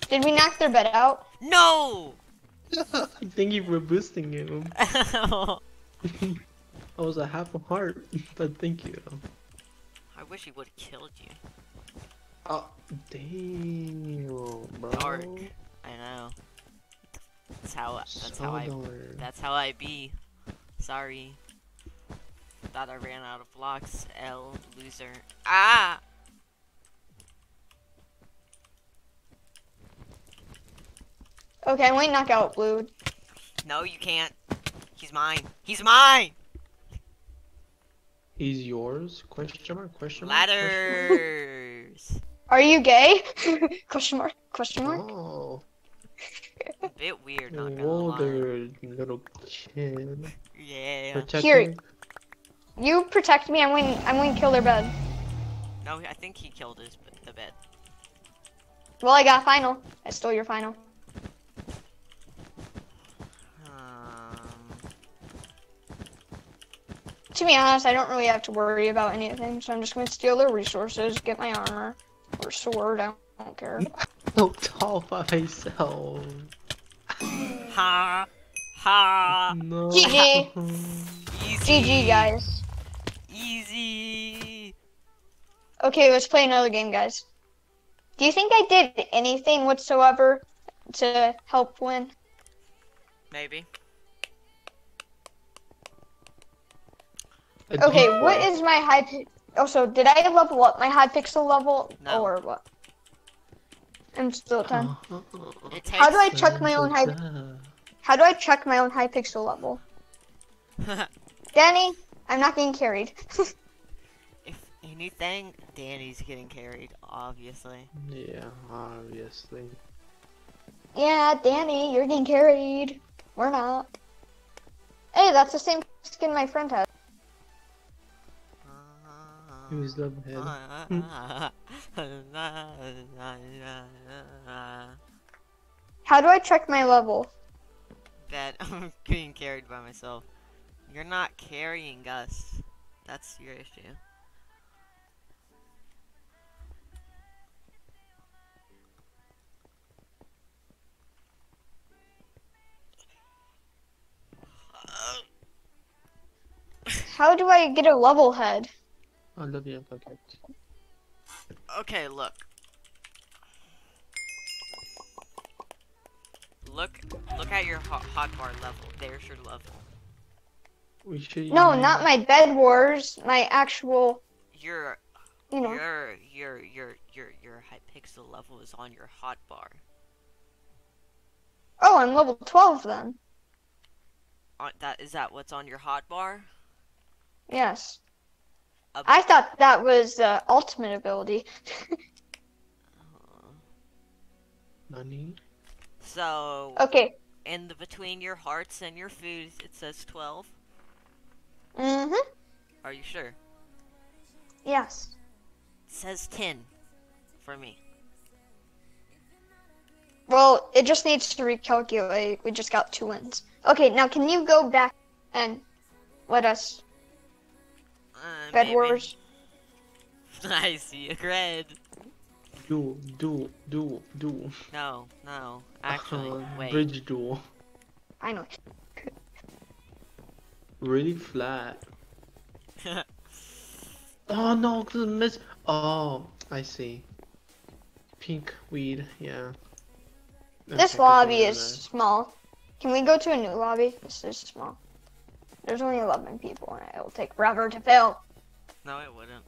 Did we knock their bed out? No! Thank you for boosting him. I was a half a heart, but thank you. I wish he would have killed you. Oh, damn, bro. Dark. I know. That's how. That's how I. Dark. That's how I be. Sorry. Thought I ran out of blocks. L loser. Ah! Okay, I'm going to knock out blue. No, you can't. He's mine. He's mine. He's yours? Question mark? Question mark? question Ladders. Are you gay? question mark. Question mark? mark. Oh, A bit weird, not gonna whoa lie. little kid. Yeah. Protect Here. me. You protect me. I'm going. I'm going to kill their bed. No, I think he killed his the bed. Well, I got final. I stole your final. To be honest, I don't really have to worry about anything, so I'm just going to steal their resources, get my armor or sword. I don't care. Helped all by myself. ha, ha, No. GG. easy. GG, guys. Easy. Okay, let's play another game, guys. Do you think I did anything whatsoever to help win? Maybe. Okay, default. what is my high? Pi- oh, also, did I level up my Hypixel level No. or what? I'm still at ten. How do I check my own high? How do I check my own Hypixel level? Danny, I'm not getting carried. if anything, Danny's getting carried, obviously. Yeah, obviously. yeah, Danny, you're getting carried. We're not. Hey, that's the same skin my friend has. Who's the head? How do I check my level? that I'm getting carried by myself. You're not carrying us. That's your issue. How do I get a level head? I love you. Okay. Okay, look. Look, look at your hot, hot bar level. There's your level. We should. No, use- not my bed wars. My actual, Your, you know. your, your, your, your, your Hypixel level is on your hot bar. Oh, I'm level 12 then. On, that is that what's on your hot bar? Yes. Uh, I thought that was the ultimate ability. Nani? So Okay. in the between your hearts and your food, it says twelve. Mm-hmm. Are you sure? Yes. It says ten for me. Well, it just needs to recalculate. We just got two wins. Okay, now can you go back and let us Uh, bed maybe. wars? I see a red. Duel, duel, duel, duel. No, no. Actually, Uh, wait. Bridge duel. I know. Really flat. Oh no, 'cause I miss. Oh, I see. Pink weed, yeah. This Okay, lobby is small. Can we go to a new lobby? This is small. There's only 11 people and it will take forever to fill. No, it wouldn't.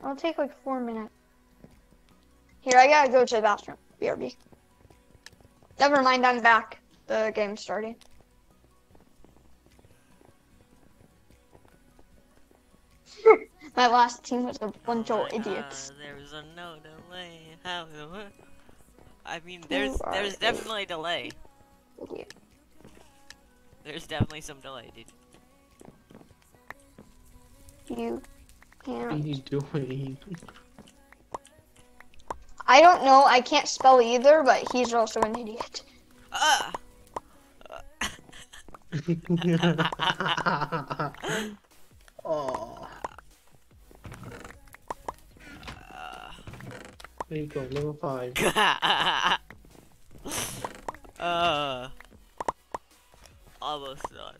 It'll take like four minutes. Here, I gotta go to the bathroom. BRB. Never mind, I'm back. The game's starting. My last team was a bunch Oh of uh, idiots. God, there was a no delay. How? I mean, there's there's a- definitely delay. Idiot. There's definitely some delay, dude. You What are can't. you doing? I don't know. I can't spell either, but he's also an idiot. Ah! oh. There you go, level 5. uh, almost done.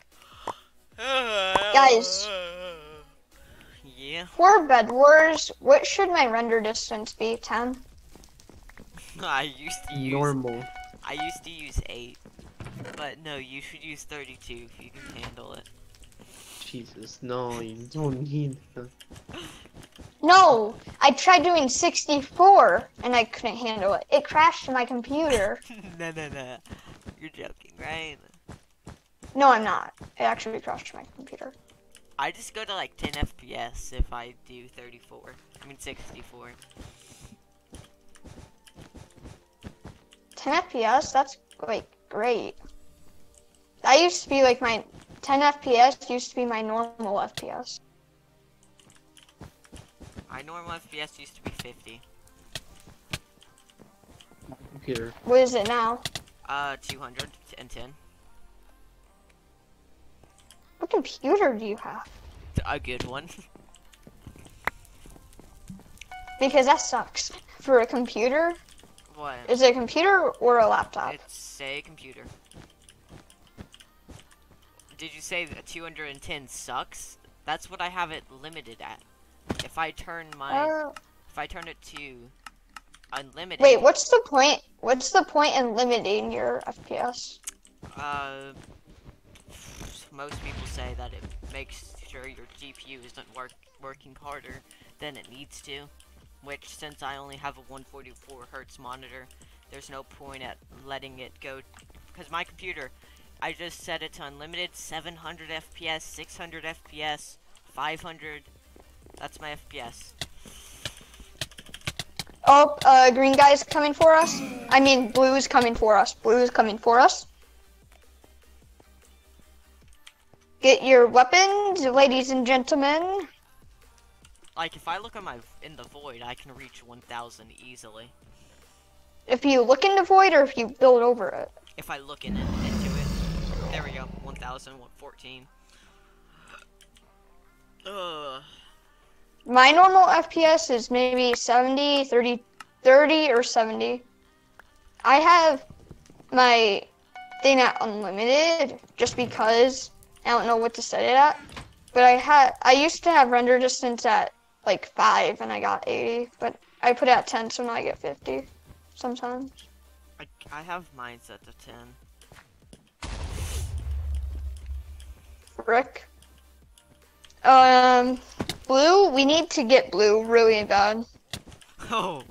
Guys. Yeah, For Bed Wars, what should my render distance be? 10? I used to use Normal. I used to use eight, but no, you should use thirty-two if you can handle it. Jesus, no, you don't need that. No! I tried doing 64 and I couldn't handle it. It crashed my computer. no, no, no, you're joking, right? No, I'm not. It actually crashed my computer. I just go to like 10 FPS if I do 34. I mean 64. 10 FPS? That's like great. That used to be like my 10 FPS used to be my normal FPS. My normal FPS used to be 50. Computer. What is it now? Uh, 210. What computer do you have? A good one. Because that sucks. For a computer? what? Is it a computer or a laptop? It's a computer. Did you say that 210 sucks? That's what I have it limited at. If I turn my, Uh, if I turn it to unlimited. wait, what's the point? What's the point in limiting your FPS? Uh, most people say that it makes sure your GPU isn't work working harder than it needs to. Which, since I only have a 144 hertz monitor, there's no point at letting it go. Because my computer, I just set it to unlimited 700 FPS, 600 FPS, 500. That's my FPS. Oh, uh, green guy's coming for us. I mean, blue is coming for us. Blue is coming for us. Get your weapons, ladies and gentlemen. Like, if I look on my in the void, I can reach 1,000 easily. If you look in the void or if you build over it. If I look in it. There we go. 1,000, 114. Ugh. My normal FPS is maybe 70, 30, 30 or 70. I have my thing at unlimited just because I don't know what to set it at. but I had I used to have render distance at like five, and I got 80. But I put it at 10, so now I get 50 sometimes. I, I have mine set to 10. Rick. Um, blue. We need to get blue really bad. Oh.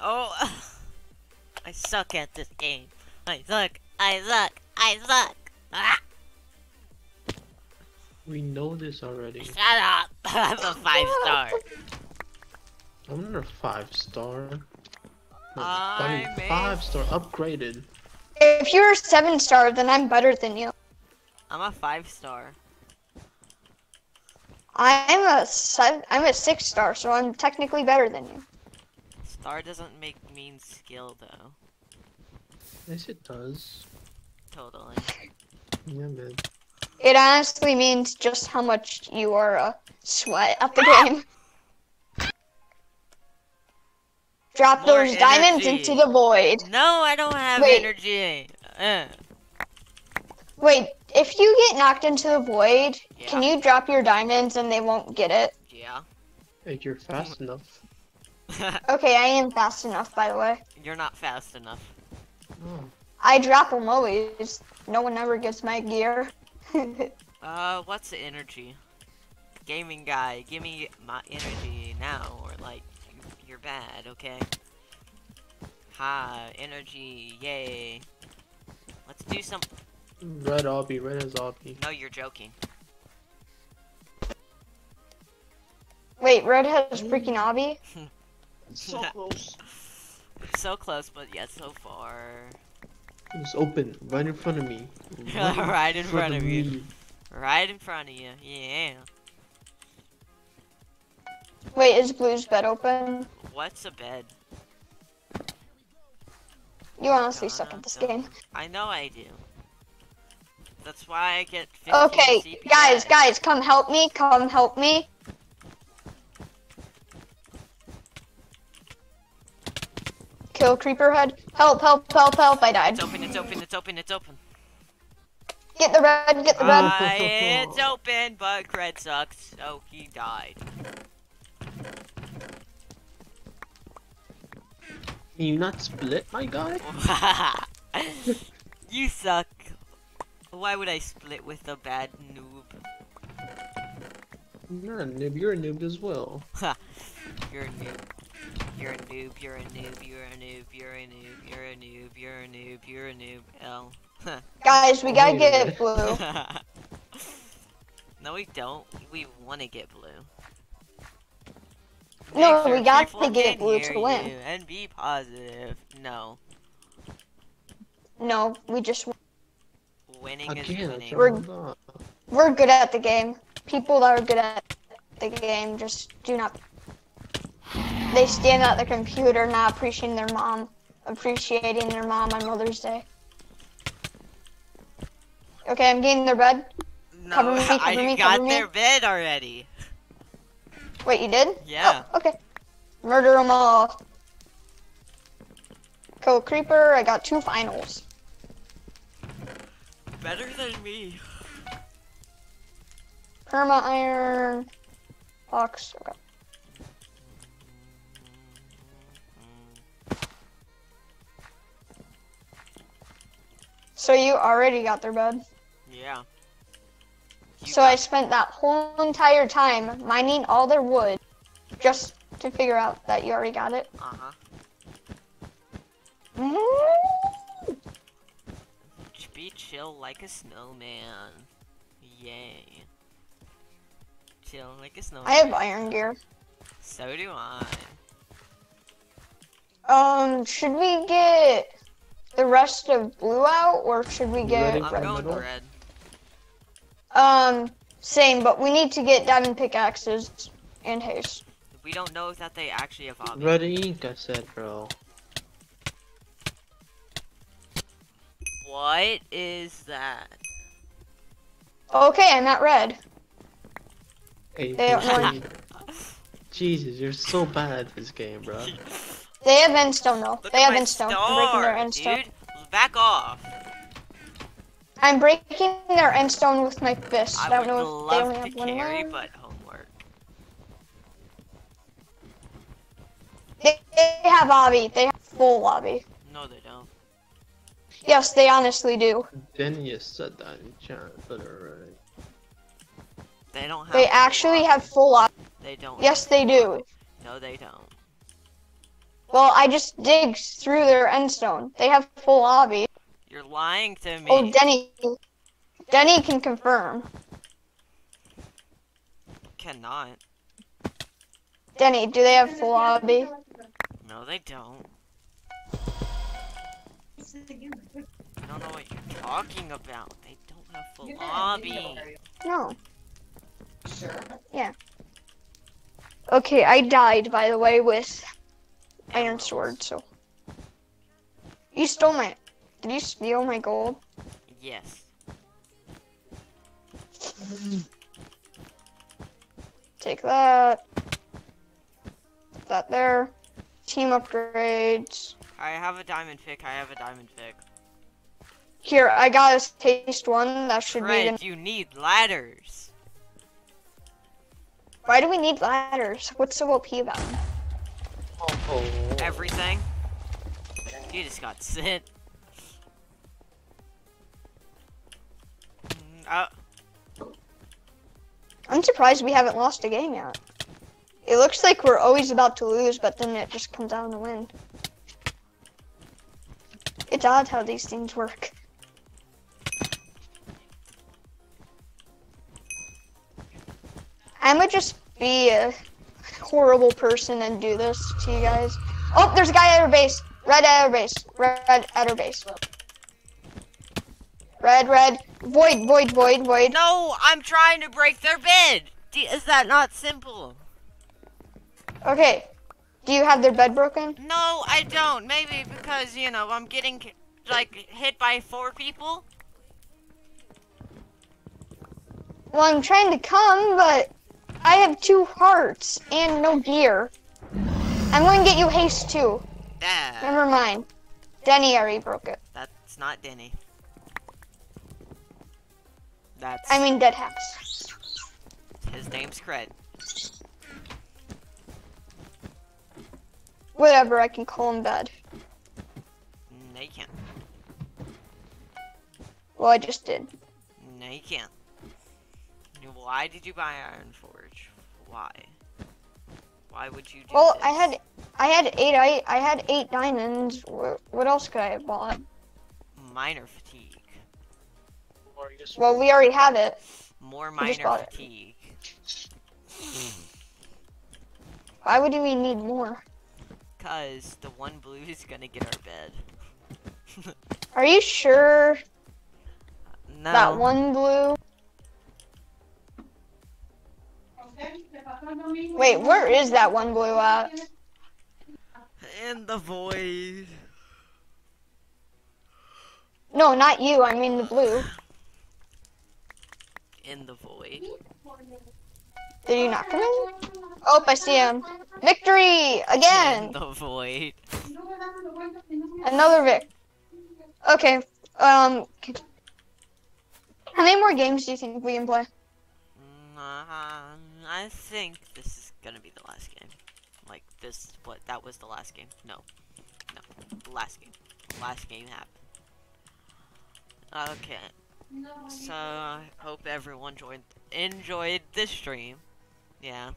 Oh. I suck at this game. I suck. I suck. I suck. Ah, We know this already. shut up. I'm a five star. I'm not a five star. I'm a- five star upgraded. If you're a seven star, then I'm better than you. I'm a five star. I'm a seven, I'm a six star, so I'm technically better than you. Star doesn't make mean skill though. Yes, it does. Totally. Yeah, man. It honestly means just how much you are a sweat at the game. Drop More those diamonds into the void. No, I don't have Wait. energy. Uh, Wait, if you get knocked into the void, can you drop your diamonds and they won't get it? yeah. If you're fast enough. Okay, I am fast enough, by the way. You're not fast enough. Oh, I drop them always. No one ever gets my gear. Uh, what's the energy? Gaming guy, give me my energy now, or like, you're bad, okay? Ha, energy, yay. Let's do some. Red obby, red is obby. No, you're joking. Wait, Red has mm. freaking obby? So close. So close, but yet so far. It's open, right in front of me. Right in front of you. me. Right in front of you, yeah. Wait, is Blue's bed open? What's a bed? You honestly suck at this game. I know I do. That's why I get 15 Okay, CPS. guys, guys, come help me, come help me. Kill creeper head. Help, help, help, help, I died. It's open, it's open, it's open, it's open. Get the red, get the red. Uh, it's open, but Cred sucks, so he died. Can you not split, my guy? you suck. Why would I split with a bad noob? You're a noob, you're a noob as well. You're a noob. You're a noob, you're a noob, you're a noob, you're a noob, you're a noob, you're a noob, you're a noob, L. Guys, we gotta get minute. blue. no, we don't. We want to get blue. No, Make we got to get blue to win. And be positive. No, No, we just winning is winning. We're- we're good at the game. People that are good at the game just do not. They stand at the computer, not appreciating their mom, appreciating their mom on Mother's Day. Okay, I'm getting their bed. No, Cover me, cover I me, got cover me. their bed already. Wait, you did? Yeah. Oh, okay. Murder them all. Kill creeper. I got two finals. Better than me. Perma iron. Box. Okay. So you already got their bed. Yeah. You So I spent that whole entire time mining all their wood just to figure out that you already got it. Uh-huh. Mm. Ch- Be chill like a snowman. Yay. Chill like a snowman. I have iron gear. So do I. Um, should we get the rest of blue out or should we get Ready? I'm red? going middle? red. Um, same, but we need to get diamond pickaxes and haste. We don't know if that they actually have obby. Red ink, I said, bro. What is that? Okay, I'm at red. Hey, They don't know Jesus, you're so bad at this game, bro. They have endstone though. Look they have my endstone. I'm breaking their endstone. dude. Back off. I'm breaking their end stone with my fist. I, I don't know if they only love to have one carry, more. but homework. They, they have lobby. They have full lobby. No, they don't. Yes, they honestly do. Then you said that in chat, but alright. They don't have. They full actually lobby. have full lobby. They don't. Yes, they do. No, they don't. Well, I just digged through their end stone. They have full lobby. You're lying to me. Oh, Denny. Denny can confirm. Cannot. Denny, do they have full lobby? No, they don't. I don't know what you're talking about. They don't have full lobby. No. Sure. Yeah. Okay, I died by the way with iron sword. So you stole my. Did you steal my gold? Yes. Take that. That there. Team upgrades. I have a diamond pick. I have a diamond pick. Here, I got a taste one. That should be. Fred, The... you need ladders. Why do we need ladders? What's so OP about them? Oh, Everything. You just got sent. Mm, Uh, I'm surprised we haven't lost a game yet. It looks like we're always about to lose, but then it just comes out in the wind. It's odd how these things work. I would just be a horrible person and do this to you guys. Oh, there's a guy at our base. Red at our base. Red at our base. Red, red. Void, void, void, void. no, I'm trying to break their bed. Is that not simple? Okay. Do you have their bed broken? No, I don't. Maybe because, you know, I'm getting, like, hit by four people. Well, I'm trying to come, but I have two hearts and no gear. I'm going to get you haste too. Ah, Never mind. Denny already broke it. that's not Denny. That's, I mean, dead hacks. his name's Cred. Whatever, I can call him bed. No, you can't. Well, I just did. No, you can't. Why did you buy Iron Forge? Why? Why would you do Well, this? I had, I had eight, I, I had eight diamonds. What else could I have bought? Miner fatigue. Well, we already have it. More miner bought it. fatigue. Why would we need more? Cause the one blue is gonna get our bed. Are you sure No. that one blue? Wait, where is that one blue at? In the void. No, not you. I mean the blue. In the void. Did you not come in? Oh, I see him. Victory In again. the void. Another Vic. Okay. Um. How many more games do you think we can play? Uh, I think this is gonna be the last game. Like this, what? That was the last game. No, no, last game. Last game happened. Okay. So I hope everyone joined, enjoyed this stream. Yeah.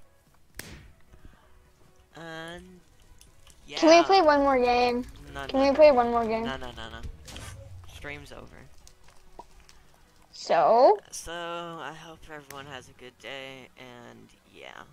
And yeah. Can we play one more game? No, Can no, we play one more game? no, no, no, no. Stream's over. So, So I hope everyone has a good day, and yeah.